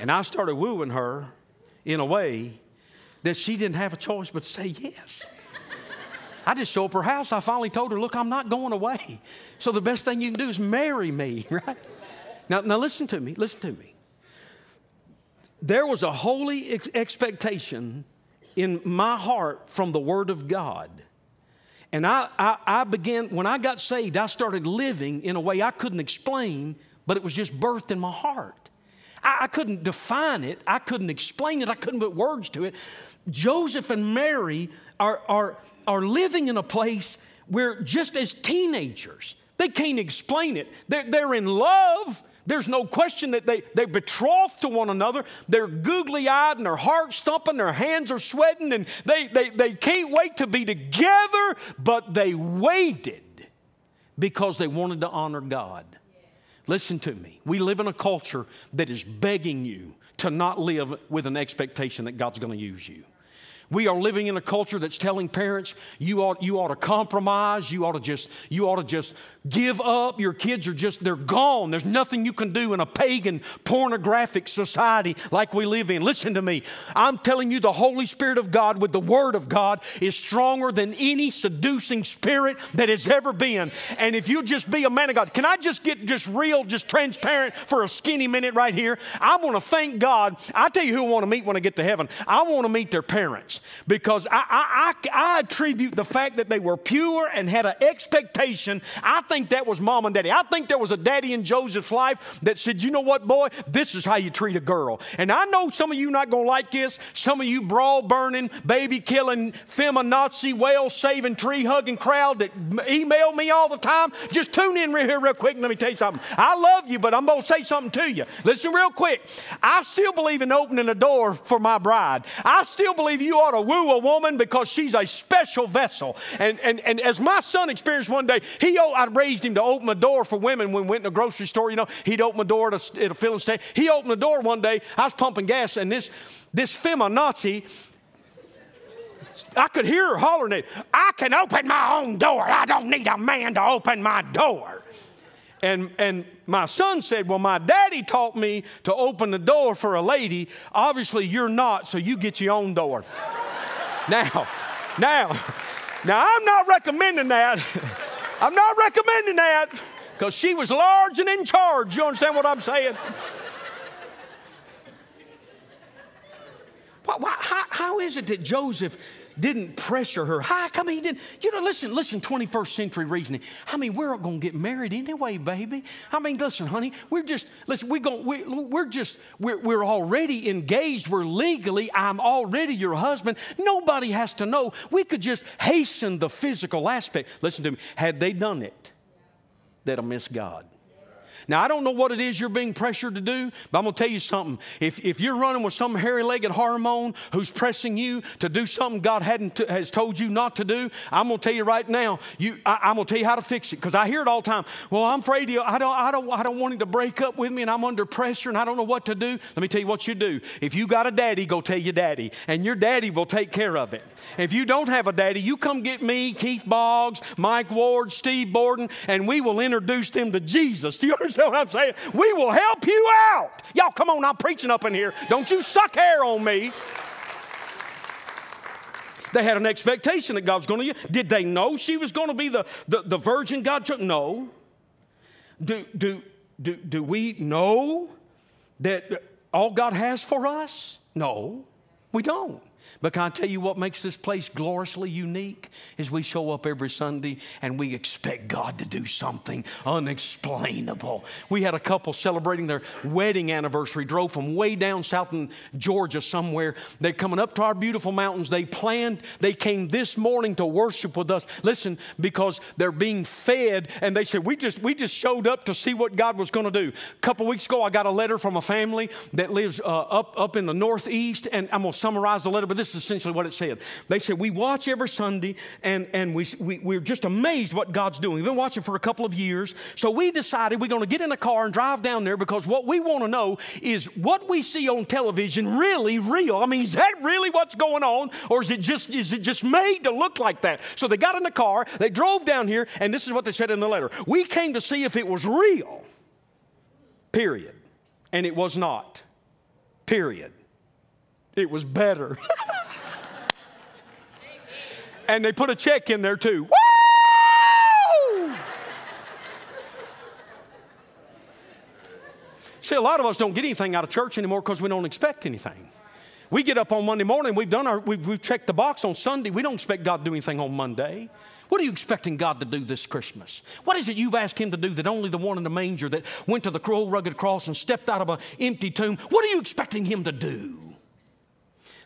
and I started wooing her in a way that she didn't have a choice but to say yes. I just show up her house. I finally told her, look, I'm not going away. So the best thing you can do is marry me, right? Now, now listen to me. Listen to me. There was a holy ex- expectation in my heart from the Word of God. And I, I, I, began, when I got saved, I started living in a way I couldn't explain, but it was just birthed in my heart. I, I couldn't define it, I couldn't explain it, I couldn't put words to it. Joseph and Mary are, are, are living in a place where, just as teenagers, they can't explain it. They're, they're in love, there's no question that they, they betrothed to one another. They're googly eyed and their hearts thumping, their hands are sweating, and they, they, they can't wait to be together, but they waited because they wanted to honor God. Listen to me. We live in a culture that is begging you to not live with an expectation that God's going to use you. We are living in a culture that's telling parents you ought, you ought to compromise, you ought to just you ought to just give up. Your kids are just they're gone. There's nothing you can do in a pagan pornographic society like we live in. Listen to me. I'm telling you the Holy Spirit of God with the word of God is stronger than any seducing spirit that has ever been. And if you just be a man of God, can I just get just real, just transparent for a skinny minute right here? I want to thank God. I tell you who I want to meet when I get to heaven. I want to meet their parents because I, I, I, I attribute the fact that they were pure and had an expectation. I think that was mom and daddy. I think there was a daddy in Joseph's life that said, you know what, boy, this is how you treat a girl. And I know some of you not going to like this. Some of you brawl burning, baby killing, feminazi, whale saving, tree hugging crowd that email me all the time. Just tune in real here real quick and let me tell you something. I love you, but I'm going to say something to you. Listen real quick. I still believe in opening a door for my bride. I still believe you ought to woo a woman because she's a special vessel. And, and, and as my son experienced one day, he, oh, I raised him to open a door for women when we went in a grocery store. You know, he'd open a door at a, at a filling station. He opened the door one day. I was pumping gas, and this, this feminazi, I could hear her hollering at, I can open my own door. I don't need a man to open my door. And, and my son said, Well, my daddy taught me to open the door for a lady. Obviously, you're not, so you get your own door. now, now, now, I'm not recommending that. I'm not recommending that because she was large and in charge. You understand what I'm saying? Why, why, how, how is it that Joseph didn't pressure her. How come he didn't? You know, listen, listen, 21st century reasoning. I mean, we're going to get married anyway, baby. I mean, listen, honey, we're just, listen, we're going, we, we're just, we're, we're already engaged. We're legally, I'm already your husband. Nobody has to know. We could just hasten the physical aspect. Listen to me. Had they done it, they'd have missed God. Now, I don't know what it is you're being pressured to do, but I'm going to tell you something. If, if you're running with some hairy legged hormone who's pressing you to do something God hadn't t- has told you not to do, I'm going to tell you right now, you, I, am going to tell you how to fix it because I hear it all the time. Well, I'm afraid you, I, don't, I, don't, I don't want him to break up with me and I'm under pressure and I don't know what to do. Let me tell you what you do. If you got a daddy, go tell your daddy, and your daddy will take care of it. If you don't have a daddy, you come get me, Keith Boggs, Mike Ward, Steve Borden, and we will introduce them to Jesus. Do you understand? what I'm saying? We will help you out. Y'all, come on, I'm preaching up in here. Don't you suck hair on me. They had an expectation that God was going to. Did they know she was going to be the, the, the virgin God chose? No. Do, do, do, do we know that all God has for us? No, we don't. But can I tell you what makes this place gloriously unique? Is we show up every Sunday and we expect God to do something unexplainable. We had a couple celebrating their wedding anniversary, drove from way down south in Georgia somewhere. They're coming up to our beautiful mountains. They planned, they came this morning to worship with us. Listen, because they're being fed, and they said, We just we just showed up to see what God was going to do. A couple weeks ago, I got a letter from a family that lives uh, up, up in the northeast, and I'm going to summarize the letter, but this is essentially what it said. They said, We watch every Sunday and, and we, we, we're just amazed what God's doing. We've been watching for a couple of years. So we decided we're going to get in a car and drive down there because what we want to know is what we see on television really real? I mean, is that really what's going on? Or is it just, is it just made to look like that? So they got in the car, they drove down here, and this is what they said in the letter. We came to see if it was real. Period. And it was not. Period. It was better. and they put a check in there too. Woo! See, a lot of us don't get anything out of church anymore because we don't expect anything. We get up on Monday morning, we've done our, we've, we've checked the box on Sunday. We don't expect God to do anything on Monday. What are you expecting God to do this Christmas? What is it you've asked Him to do that only the one in the manger that went to the cruel, rugged cross and stepped out of an empty tomb? What are you expecting Him to do?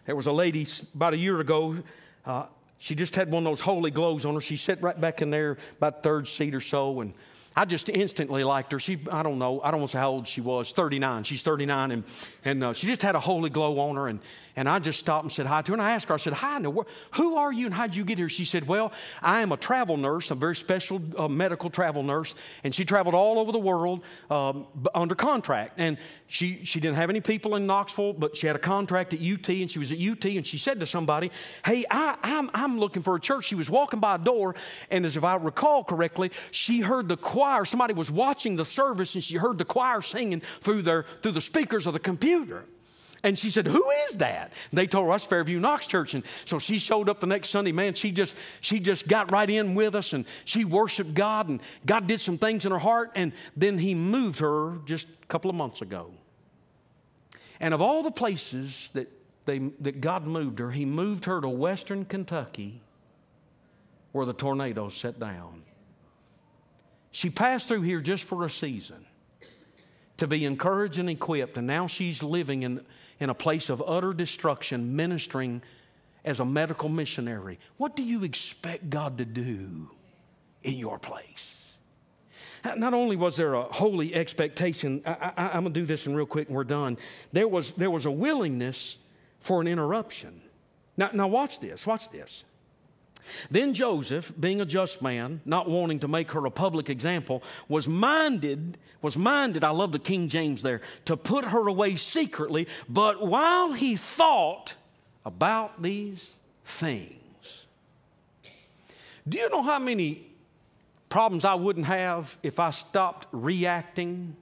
There was a lady about a year ago. Uh, she just had one of those holy glows on her. She sat right back in there, about third seat or so, and I just instantly liked her. She, I don't know, I don't say how old she was, 39. She's 39, and, and uh, she just had a holy glow on her. And, and I just stopped and said hi to her. And I asked her, I said, Hi, now, who are you and how'd you get here? She said, Well, I am a travel nurse, a very special uh, medical travel nurse. And she traveled all over the world um, under contract. And she, she didn't have any people in Knoxville, but she had a contract at UT. And she was at UT. And she said to somebody, Hey, I, I'm, I'm looking for a church. She was walking by a door. And as if I recall correctly, she heard the choir. Somebody was watching the service and she heard the choir singing through, their, through the speakers of the computer. And she said, Who is that? And they told her, That's Fairview Knox Church. And so she showed up the next Sunday. Man, she just, she just got right in with us and she worshiped God and God did some things in her heart. And then He moved her just a couple of months ago. And of all the places that, they, that God moved her, He moved her to Western Kentucky where the tornado set down. She passed through here just for a season to be encouraged and equipped, and now she's living in in a place of utter destruction, ministering as a medical missionary. What do you expect God to do in your place? Not only was there a holy expectation, I, am to do this in real quick and we're done. There was, there was a willingness for an interruption. Now, now, watch this, watch this. Then Joseph, being a just man, not wanting to make her a public example, was minded, was minded, I love the King James there, to put her away secretly. But while he thought about these things, do you know how many problems I wouldn't have if I stopped reacting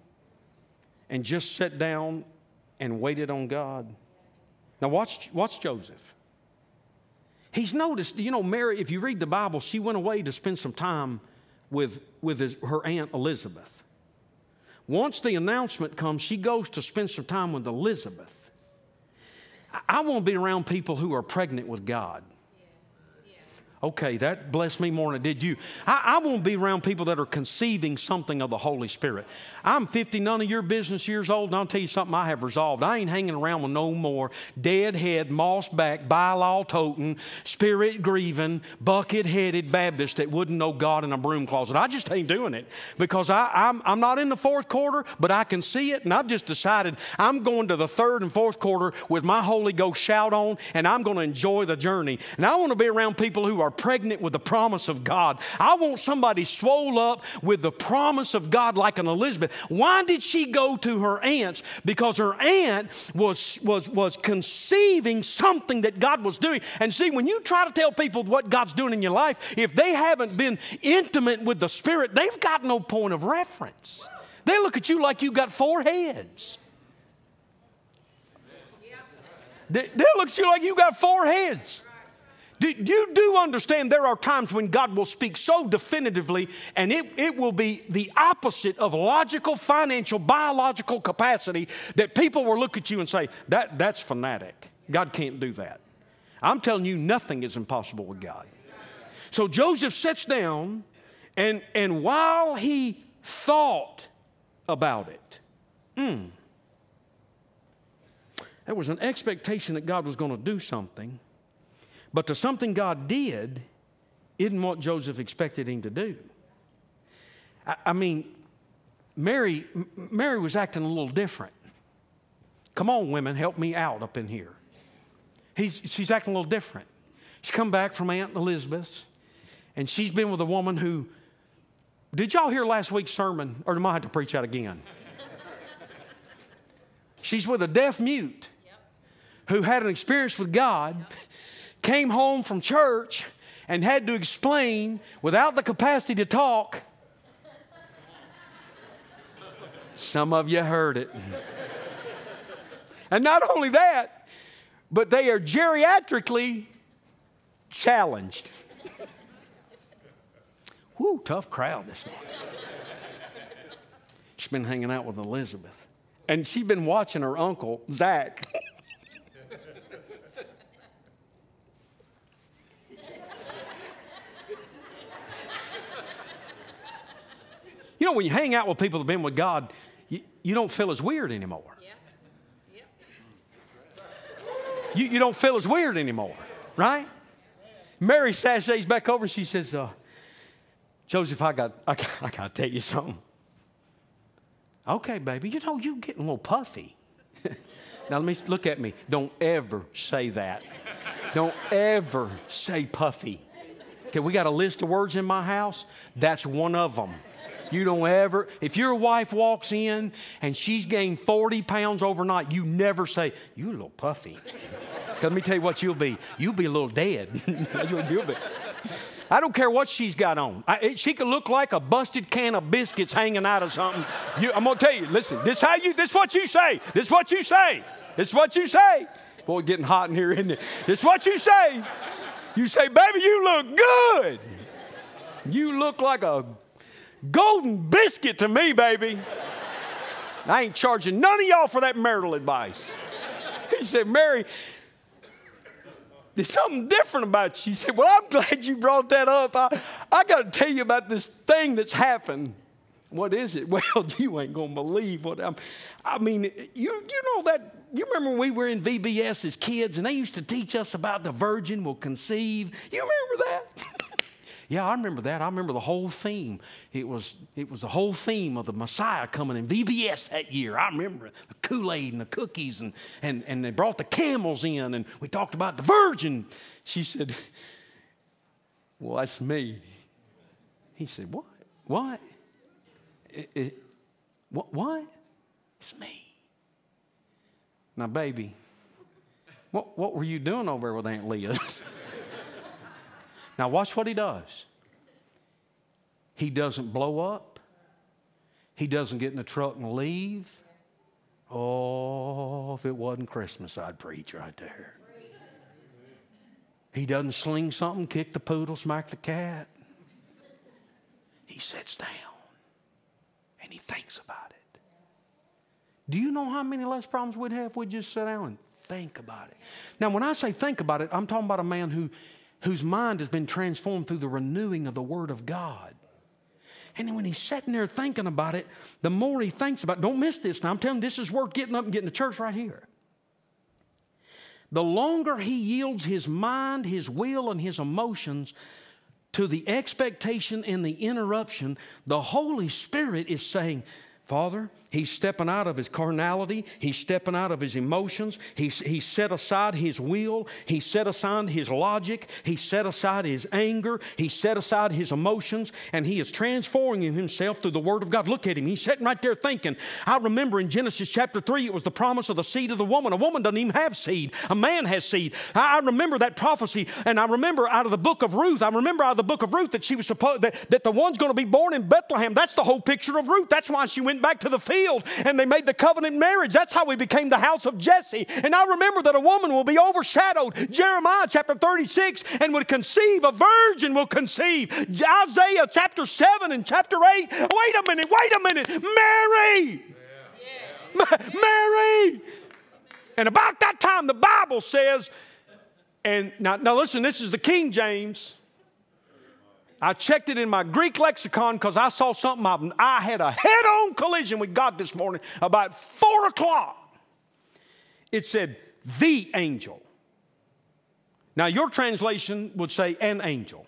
and just sat down and waited on God? Now, watch, watch Joseph. He's noticed, you know, Mary, if you read the Bible, she went away to spend some time with, with his, her Aunt Elizabeth. Once the announcement comes, she goes to spend some time with Elizabeth. I, I want to be around people who are pregnant with God. Okay, that blessed me more than it did you. I, I want be around people that are conceiving something of the Holy Spirit. I'm 50, none of your business years old, and I'll tell you something I have resolved. I ain't hanging around with no more deadhead, moss back, bylaw toting, spirit grieving, bucket headed Baptist that wouldn't know God in a broom closet. I just ain't doing it because I, I'm, I'm not in the fourth quarter, but I can see it, and I've just decided I'm going to the third and fourth quarter with my Holy Ghost shout on, and I'm going to enjoy the journey. And I want to be around people who are pregnant with the promise of God. I want somebody swole up with the promise of God like an Elizabeth. Why did she go to her aunt's? Because her aunt was, was, was conceiving something that God was doing. And see, when you try to tell people what God's doing in your life, if they haven't been intimate with the Spirit, they've got no point of reference. They look at you like you got four heads. They, they look at you like you got four heads. Do, you do understand there are times when God will speak so definitively, and it, it will be the opposite of logical, financial, biological capacity that people will look at you and say, that, That's fanatic. God can't do that. I'm telling you, nothing is impossible with God. So Joseph sits down, and, and while he thought about it, hmm, there was an expectation that God was going to do something. But to something God did isn't what Joseph expected him to do. I, I mean, Mary, Mary was acting a little different. Come on, women, help me out up in here. He's, she's acting a little different. She's come back from Aunt Elizabeth's, and she's been with a woman who. Did y'all hear last week's sermon, or do I have to preach that again? she's with a deaf mute who had an experience with God came home from church and had to explain without the capacity to talk. Some of you heard it. And not only that, but they are geriatrically challenged. Whoo, tough crowd this morning. She's been hanging out with Elizabeth. And she's been watching her uncle, Zach. You know, when you hang out with people that have been with God, you, you don't feel as weird anymore. You, you don't feel as weird anymore, right? Mary sashays back over and she says, uh, Joseph, I got, I, got, I got to tell you something. Okay, baby, you know, you're getting a little puffy. now, let me look at me. Don't ever say that. Don't ever say puffy. Okay, we got a list of words in my house. That's one of them. You don't ever, if your wife walks in and she's gained 40 pounds overnight, you never say, You're a little puffy. let me tell you what you'll be. You'll be a little dead. That's what you'll be. I don't care what she's got on. I, it, she could look like a busted can of biscuits hanging out of something. You, I'm gonna tell you. Listen, this how you. This what you say. This is what you say. This what you say. Boy, getting hot in here, isn't it? This what you say. You say, baby, you look good. You look like a golden biscuit to me, baby. I ain't charging none of y'all for that marital advice. He said, Mary, there's something different about you. She said, Well, I'm glad you brought that up. I, I got to tell you about this thing that's happened. What is it? Well, you ain't going to believe what I'm. I mean, you, you know that. You remember when we were in VBS as kids and they used to teach us about the virgin will conceive? You remember that? Yeah, I remember that. I remember the whole theme. It was, it was the whole theme of the Messiah coming in VBS that year. I remember the Kool Aid and the cookies, and, and, and they brought the camels in, and we talked about the virgin. She said, Well, that's me. He said, What? What? It, it, what? What? It's me. Now, baby, what, what were you doing over there with Aunt Leah's? Now, watch what he does. He doesn't blow up, he doesn't get in the truck and leave. Oh, if it wasn't Christmas, I'd preach right there. He doesn't sling something, kick the poodle, smack the cat. He sits down and he thinks about it. Do you know how many less problems we'd have if we just sit down and think about it? Now, when I say think about it, I'm talking about a man who whose mind has been transformed through the renewing of the Word of God. And when he's sitting there thinking about it, the more he thinks about it, don't miss this. Now, I'm telling you, this is worth getting up and getting to church right here. The longer he yields his mind, his will, and his emotions to the expectation and the interruption, the Holy Spirit is saying, Father, he's stepping out of his carnality. He's stepping out of his emotions. He's, he set aside his will. He set aside his logic. He set aside his anger. He set aside his emotions. And he is transforming himself through the Word of God. Look at him. He's sitting right there thinking. I remember in Genesis chapter 3, it was the promise of the seed of the woman. A woman doesn't even have seed, a man has seed. I, I remember that prophecy. And I remember out of the book of Ruth, I remember out of the book of Ruth that she was supposed, that, that the one's going to be born in Bethlehem. That's the whole picture of Ruth. That's why she went back to the field and they made the covenant marriage. That's how we became the house of Jesse. And I remember that a woman will be overshadowed. Jeremiah chapter 36 and would conceive, a virgin will conceive. Isaiah chapter 7 and chapter 8. Wait a minute, wait a minute. Mary! Ma- Mary! And about that time, the Bible says, and now, now listen, this is the King James. I checked it in my Greek lexicon because I saw something. I, I had a head on collision with God this morning about four o'clock. It said, the angel. Now, your translation would say an angel,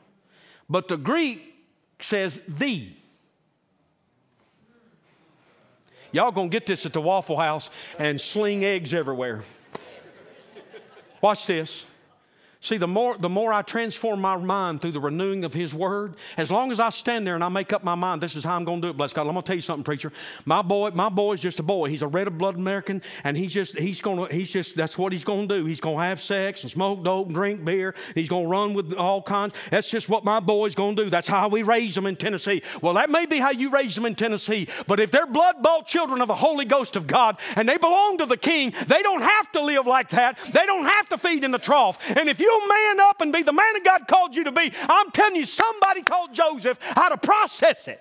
but the Greek says the. Y'all gonna get this at the Waffle House and sling eggs everywhere. Watch this. See, the more, the more I transform my mind through the renewing of His Word, as long as I stand there and I make up my mind, this is how I'm going to do it, bless God. I'm going to tell you something, preacher. My boy, my boy is just a boy. He's a red of blood American, and he's just, he's going to, he's just, that's what he's going to do. He's going to have sex and smoke dope and drink beer. He's going to run with all kinds. That's just what my boy's going to do. That's how we raise them in Tennessee. Well, that may be how you raise them in Tennessee, but if they're blood bought children of the Holy Ghost of God and they belong to the King, they don't have to live like that. They don't have to feed in the trough. And if you man up and be the man that God called you to be, I'm telling you, somebody called Joseph how to process it.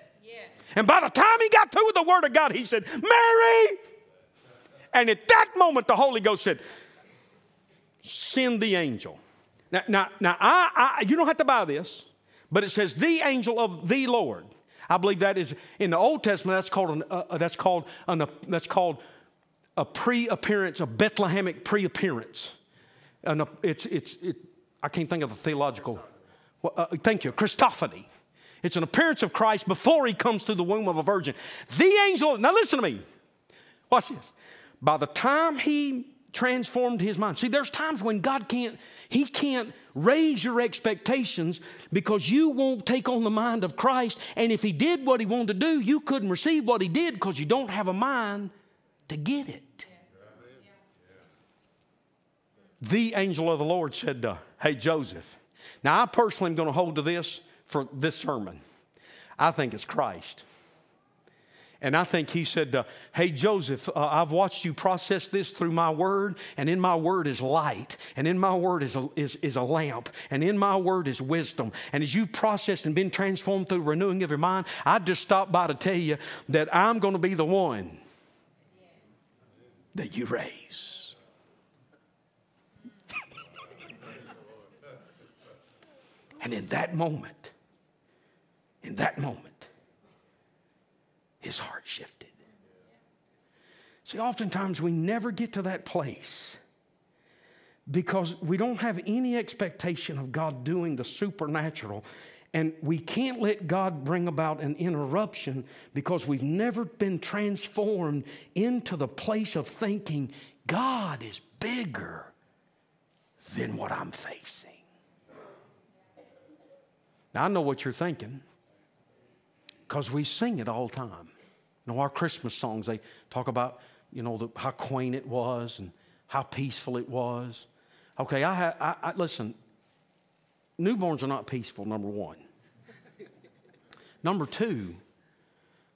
And by the time he got through with the word of God, he said, Mary. And at that moment, the Holy Ghost said, Send the angel. Now, now, now I, I, you don't have to buy this, but it says, The angel of the Lord. I believe that is in the Old Testament. That's called an, uh, that's called an, uh, that's called a pre-appearance, a Bethlehemic pre-appearance. And it's it's it, I can't think of the theological. Well, uh, thank you, Christophany. It's an appearance of Christ before he comes through the womb of a virgin. The angel. Now listen to me. Watch this. By the time he transformed his mind, see, there's times when God can't. He can't raise your expectations because you won't take on the mind of Christ. And if he did what he wanted to do, you couldn't receive what he did because you don't have a mind to get it. The angel of the Lord said, uh, Hey, Joseph. Now, I personally am going to hold to this for this sermon. I think it's Christ. And I think he said, uh, Hey, Joseph, uh, I've watched you process this through my word, and in my word is light, and in my word is a, is, is a lamp, and in my word is wisdom. And as you've processed and been transformed through renewing of your mind, I just stopped by to tell you that I'm going to be the one that you raise. And in that moment, in that moment, his heart shifted. See, oftentimes we never get to that place because we don't have any expectation of God doing the supernatural. And we can't let God bring about an interruption because we've never been transformed into the place of thinking God is bigger than what I'm facing. Now, I know what you're thinking because we sing it all the time. You know, our Christmas songs, they talk about, you know, the, how quaint it was and how peaceful it was. Okay, I, ha, I, I listen, newborns are not peaceful, number one. number two,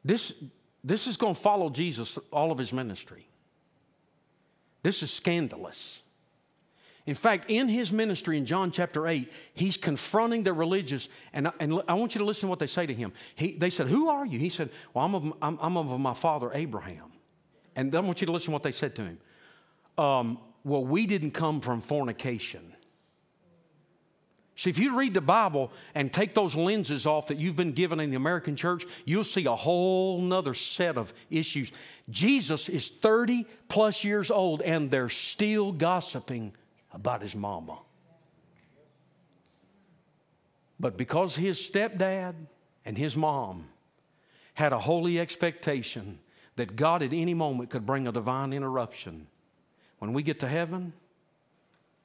this, this is going to follow Jesus all of his ministry. This is scandalous. In fact, in his ministry in John chapter 8, he's confronting the religious, and, and I want you to listen to what they say to him. He, they said, Who are you? He said, Well, I'm of, I'm, I'm of my father Abraham. And I want you to listen to what they said to him. Um, well, we didn't come from fornication. See, if you read the Bible and take those lenses off that you've been given in the American church, you'll see a whole nother set of issues. Jesus is 30 plus years old and they're still gossiping about his mama. But because his stepdad and his mom had a holy expectation that God at any moment could bring a divine interruption, when we get to heaven,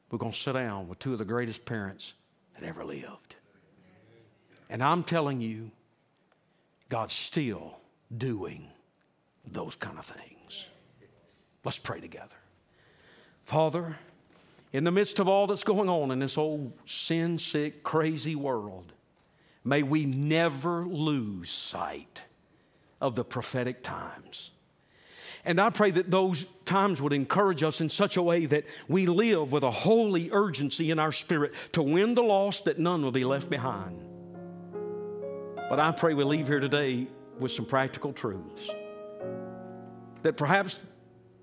we're going to sit down with two of the greatest parents that ever lived. And I'm telling you, God's still doing those kind of things. Let's pray together. Father, in the midst of all that's going on in this old sin sick, crazy world, may we never lose sight of the prophetic times. And I pray that those times would encourage us in such a way that we live with a holy urgency in our spirit to win the lost, that none will be left behind. But I pray we leave here today with some practical truths. That perhaps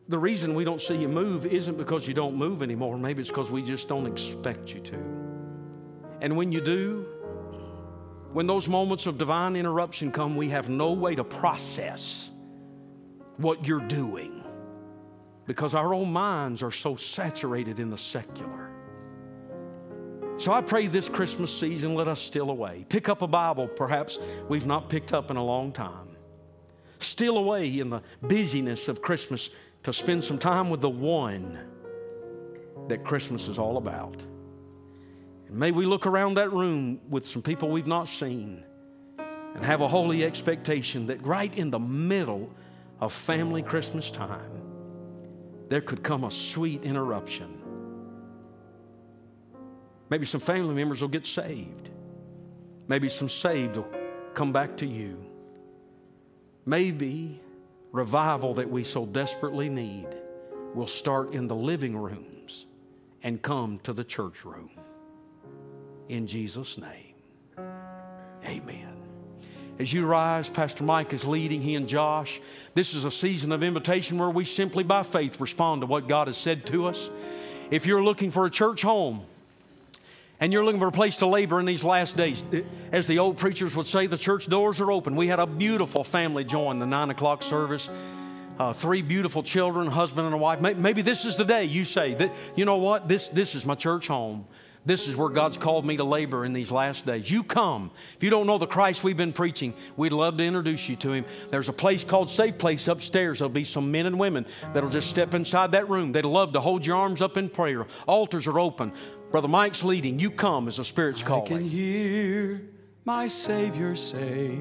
the reason we don't see you move isn't because you don't move anymore. Maybe it's because we just don't expect you to. And when you do, when those moments of divine interruption come, we have no way to process what you're doing because our own minds are so saturated in the secular. So I pray this Christmas season, let us steal away. Pick up a Bible, perhaps we've not picked up in a long time. Steal away in the busyness of Christmas to spend some time with the one that Christmas is all about. And may we look around that room with some people we've not seen and have a holy expectation that right in the middle of family Christmas time, there could come a sweet interruption. Maybe some family members will get saved. Maybe some saved will come back to you. Maybe revival that we so desperately need will start in the living rooms and come to the church room. In Jesus' name, amen. As you rise, Pastor Mike is leading, he and Josh. This is a season of invitation where we simply by faith respond to what God has said to us. If you're looking for a church home, and you're looking for a place to labor in these last days, as the old preachers would say, the church doors are open. We had a beautiful family join the nine o'clock service. Uh, three beautiful children, husband and a wife. Maybe this is the day you say that, you know what, this, this is my church home. This is where God's called me to labor in these last days. You come. If you don't know the Christ we've been preaching, we'd love to introduce you to Him. There's a place called Safe Place upstairs. There'll be some men and women that'll just step inside that room. They'd love to hold your arms up in prayer. Altars are open. Brother Mike's leading. You come as the Spirit's I can calling. hear my Savior say,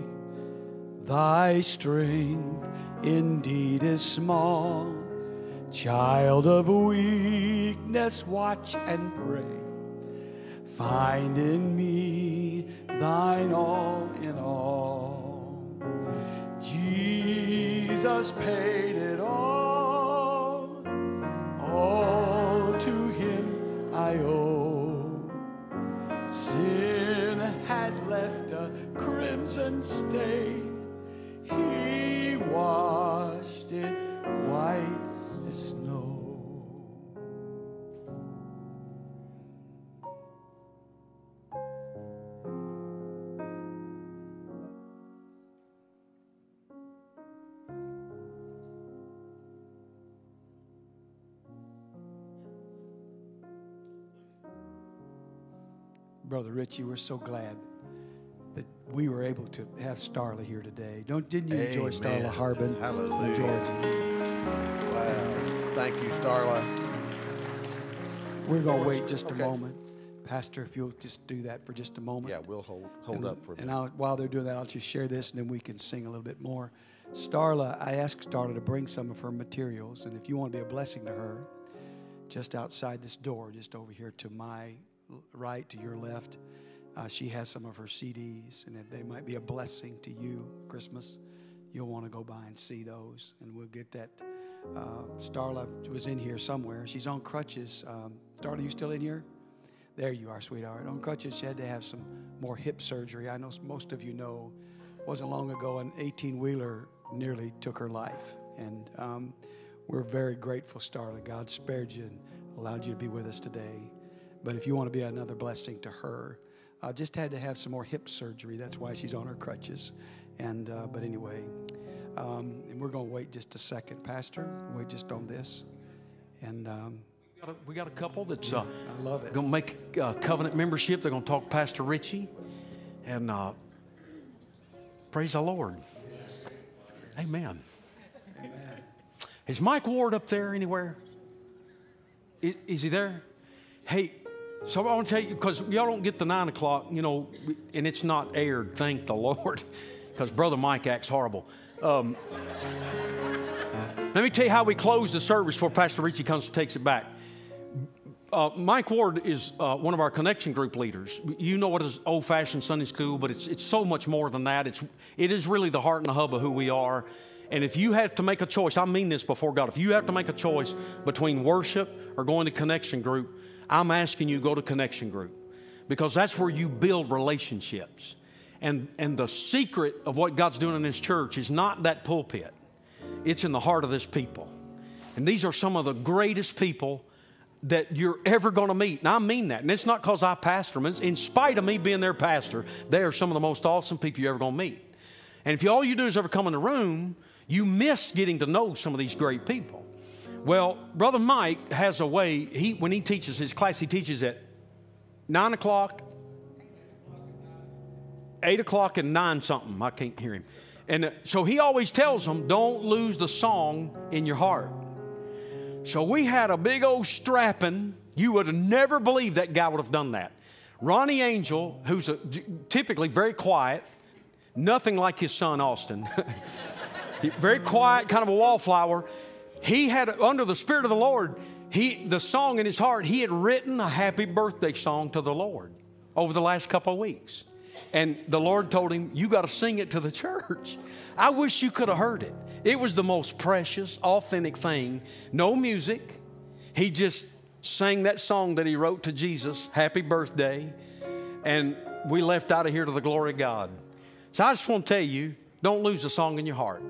Thy strength indeed is small. Child of weakness, watch and pray. Find in me thine all in all. Jesus paid it all. All I owe. Sin had left a crimson stain. He washed it white Brother Richie, we're so glad that we were able to have Starla here today. Don't didn't you enjoy Starla Harbin? Hallelujah. Georgia? Wow. Thank you, Starla. We're going to Lord's- wait just a moment. Pastor, if you'll just do that for just a moment. Yeah, we'll hold hold and, up for a And minute. I'll, while they're doing that, I'll just share this and then we can sing a little bit more. Starla, I asked Starla to bring some of her materials. And if you want to be a blessing to her, just outside this door, just over here to my right, to your left, uh, she has some of her CDs. And they might be a blessing to you, Christmas, you'll want to go by and see those. And we'll get that. Uh, Starla was in here somewhere. She's on crutches. Um, Starla, you still in here? There you are, sweetheart. On crutches, she had to have some more hip surgery. I know most of you know, wasn't long ago, an 18 wheeler nearly took her life. And um, we're very grateful, Starla. God spared you and allowed you to be with us today. But if you want to be another blessing to her, uh, just had to have some more hip surgery. That's why she's on her crutches. And uh, but anyway, um, and we're going to wait just a second, Pastor. Wait just on this, and um, We got a, we got a couple that's uh, I love it. going to make uh, covenant membership. They're going to talk Pastor Richie. And uh, praise the Lord. Amen. Is Mike Ward up there anywhere? I- Is, he there? Hey, so I want to tell you, because y'all don't get the nine o'clock, you know, and it's not aired, thank the Lord, because Brother Mike acts horrible. Um, let me tell you how we close the service before Pastor Richie comes and takes it back. Uh, Mike Ward is uh, one of our connection group leaders. You know it is old-fashioned Sunday school, but it's it's so much more than that. It's it is really the heart and the hub of who we are. And if you have to make a choice, I mean this before God. If you have to make a choice between worship or going to connection group, I'm asking you go to connection group because that's where you build relationships. And and the secret of what God's doing in this church is not that pulpit. It's in the heart of this people. And these are some of the greatest people that you're ever going to meet. And I mean that. And it's not because I pastor them. It's in spite of me being their pastor, they are some of the most awesome people you're ever going to meet. And if you, all you do is ever come in the room, you miss getting to know some of these great people. Well, Brother Mike has a way, he, when he teaches his class, he teaches at 9 o'clock, 8 o'clock, and 9 something. I can't hear him. And uh, so he always tells them, don't lose the song in your heart. So we had a big old strapping. You would have never believed that guy would have done that. Ronnie Angel, who's a, typically very quiet, nothing like his son Austin, very quiet, kind of a wallflower. He had under the Spirit of the Lord. He the song in his heart. He had written a happy birthday song to the Lord over the last couple of weeks, and the Lord told him, "You got to sing it to the church." I wish you could have heard it. It was the most precious, authentic thing. No music. He just sang that song that he wrote to Jesus, Happy Birthday. And we left out of here to the glory of God. So I just want to tell you don't lose a song in your heart.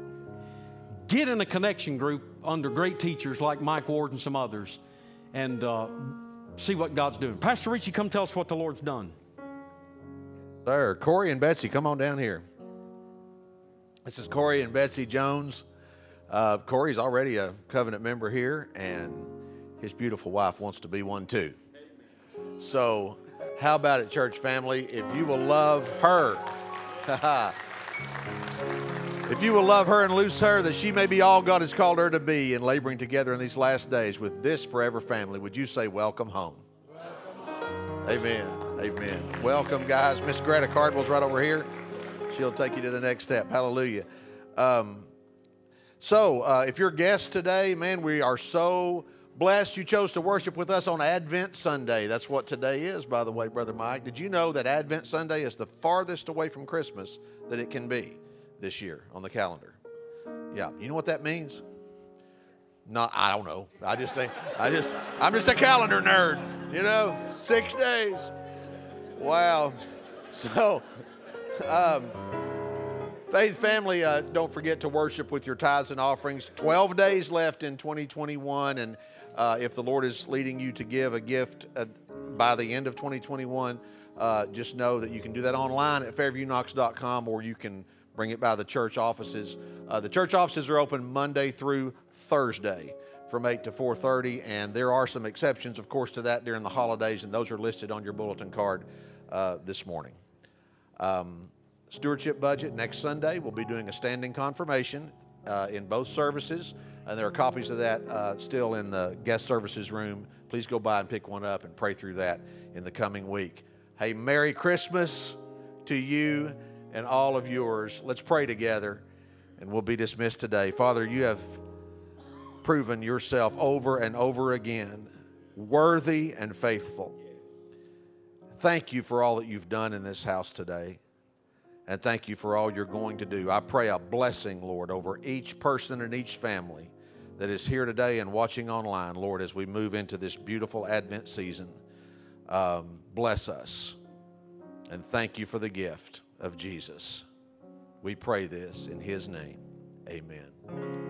Get in a connection group under great teachers like Mike Ward and some others and uh, see what God's doing. Pastor Richie, come tell us what the Lord's done. Sir, Corey and Betsy, come on down here. This is Corey and Betsy Jones. Uh, Corey's already a covenant member here, and his beautiful wife wants to be one too. So, how about it, church family? If you will love her, if you will love her and loose her, that she may be all God has called her to be, and laboring together in these last days with this forever family, would you say, Welcome home? Amen. Amen. Welcome, guys. Miss Greta Cardwell's right over here. She'll take you to the next step. Hallelujah. Um, so, uh, if you're a guest today, man, we are so blessed you chose to worship with us on Advent Sunday. That's what today is, by the way, Brother Mike. Did you know that Advent Sunday is the farthest away from Christmas that it can be this year on the calendar? Yeah. You know what that means? Not, I don't know. I just say, I just, I'm just a calendar nerd, you know, six days. Wow. So, um, Faith family, uh, don't forget to worship with your tithes and offerings. 12 days left in 2021. And uh, if the Lord is leading you to give a gift uh, by the end of 2021, uh, just know that you can do that online at fairviewknox.com or you can bring it by the church offices. Uh, the church offices are open Monday through Thursday from 8 to 4.30 and there are some exceptions of course to that during the holidays and those are listed on your bulletin card uh, this morning um, stewardship budget next Sunday. We'll be doing a standing confirmation uh, in both services, and there are copies of that uh, still in the guest services room. Please go by and pick one up and pray through that in the coming week. Hey, Merry Christmas to you and all of yours. Let's pray together, and we'll be dismissed today. Father, you have proven yourself over and over again worthy and faithful. Thank you for all that you've done in this house today. And thank you for all you're going to do. I pray a blessing, Lord, over each person and each family that is here today and watching online, Lord, as we move into this beautiful Advent season. Um, bless us. And thank you for the gift of Jesus. We pray this in his name. Amen.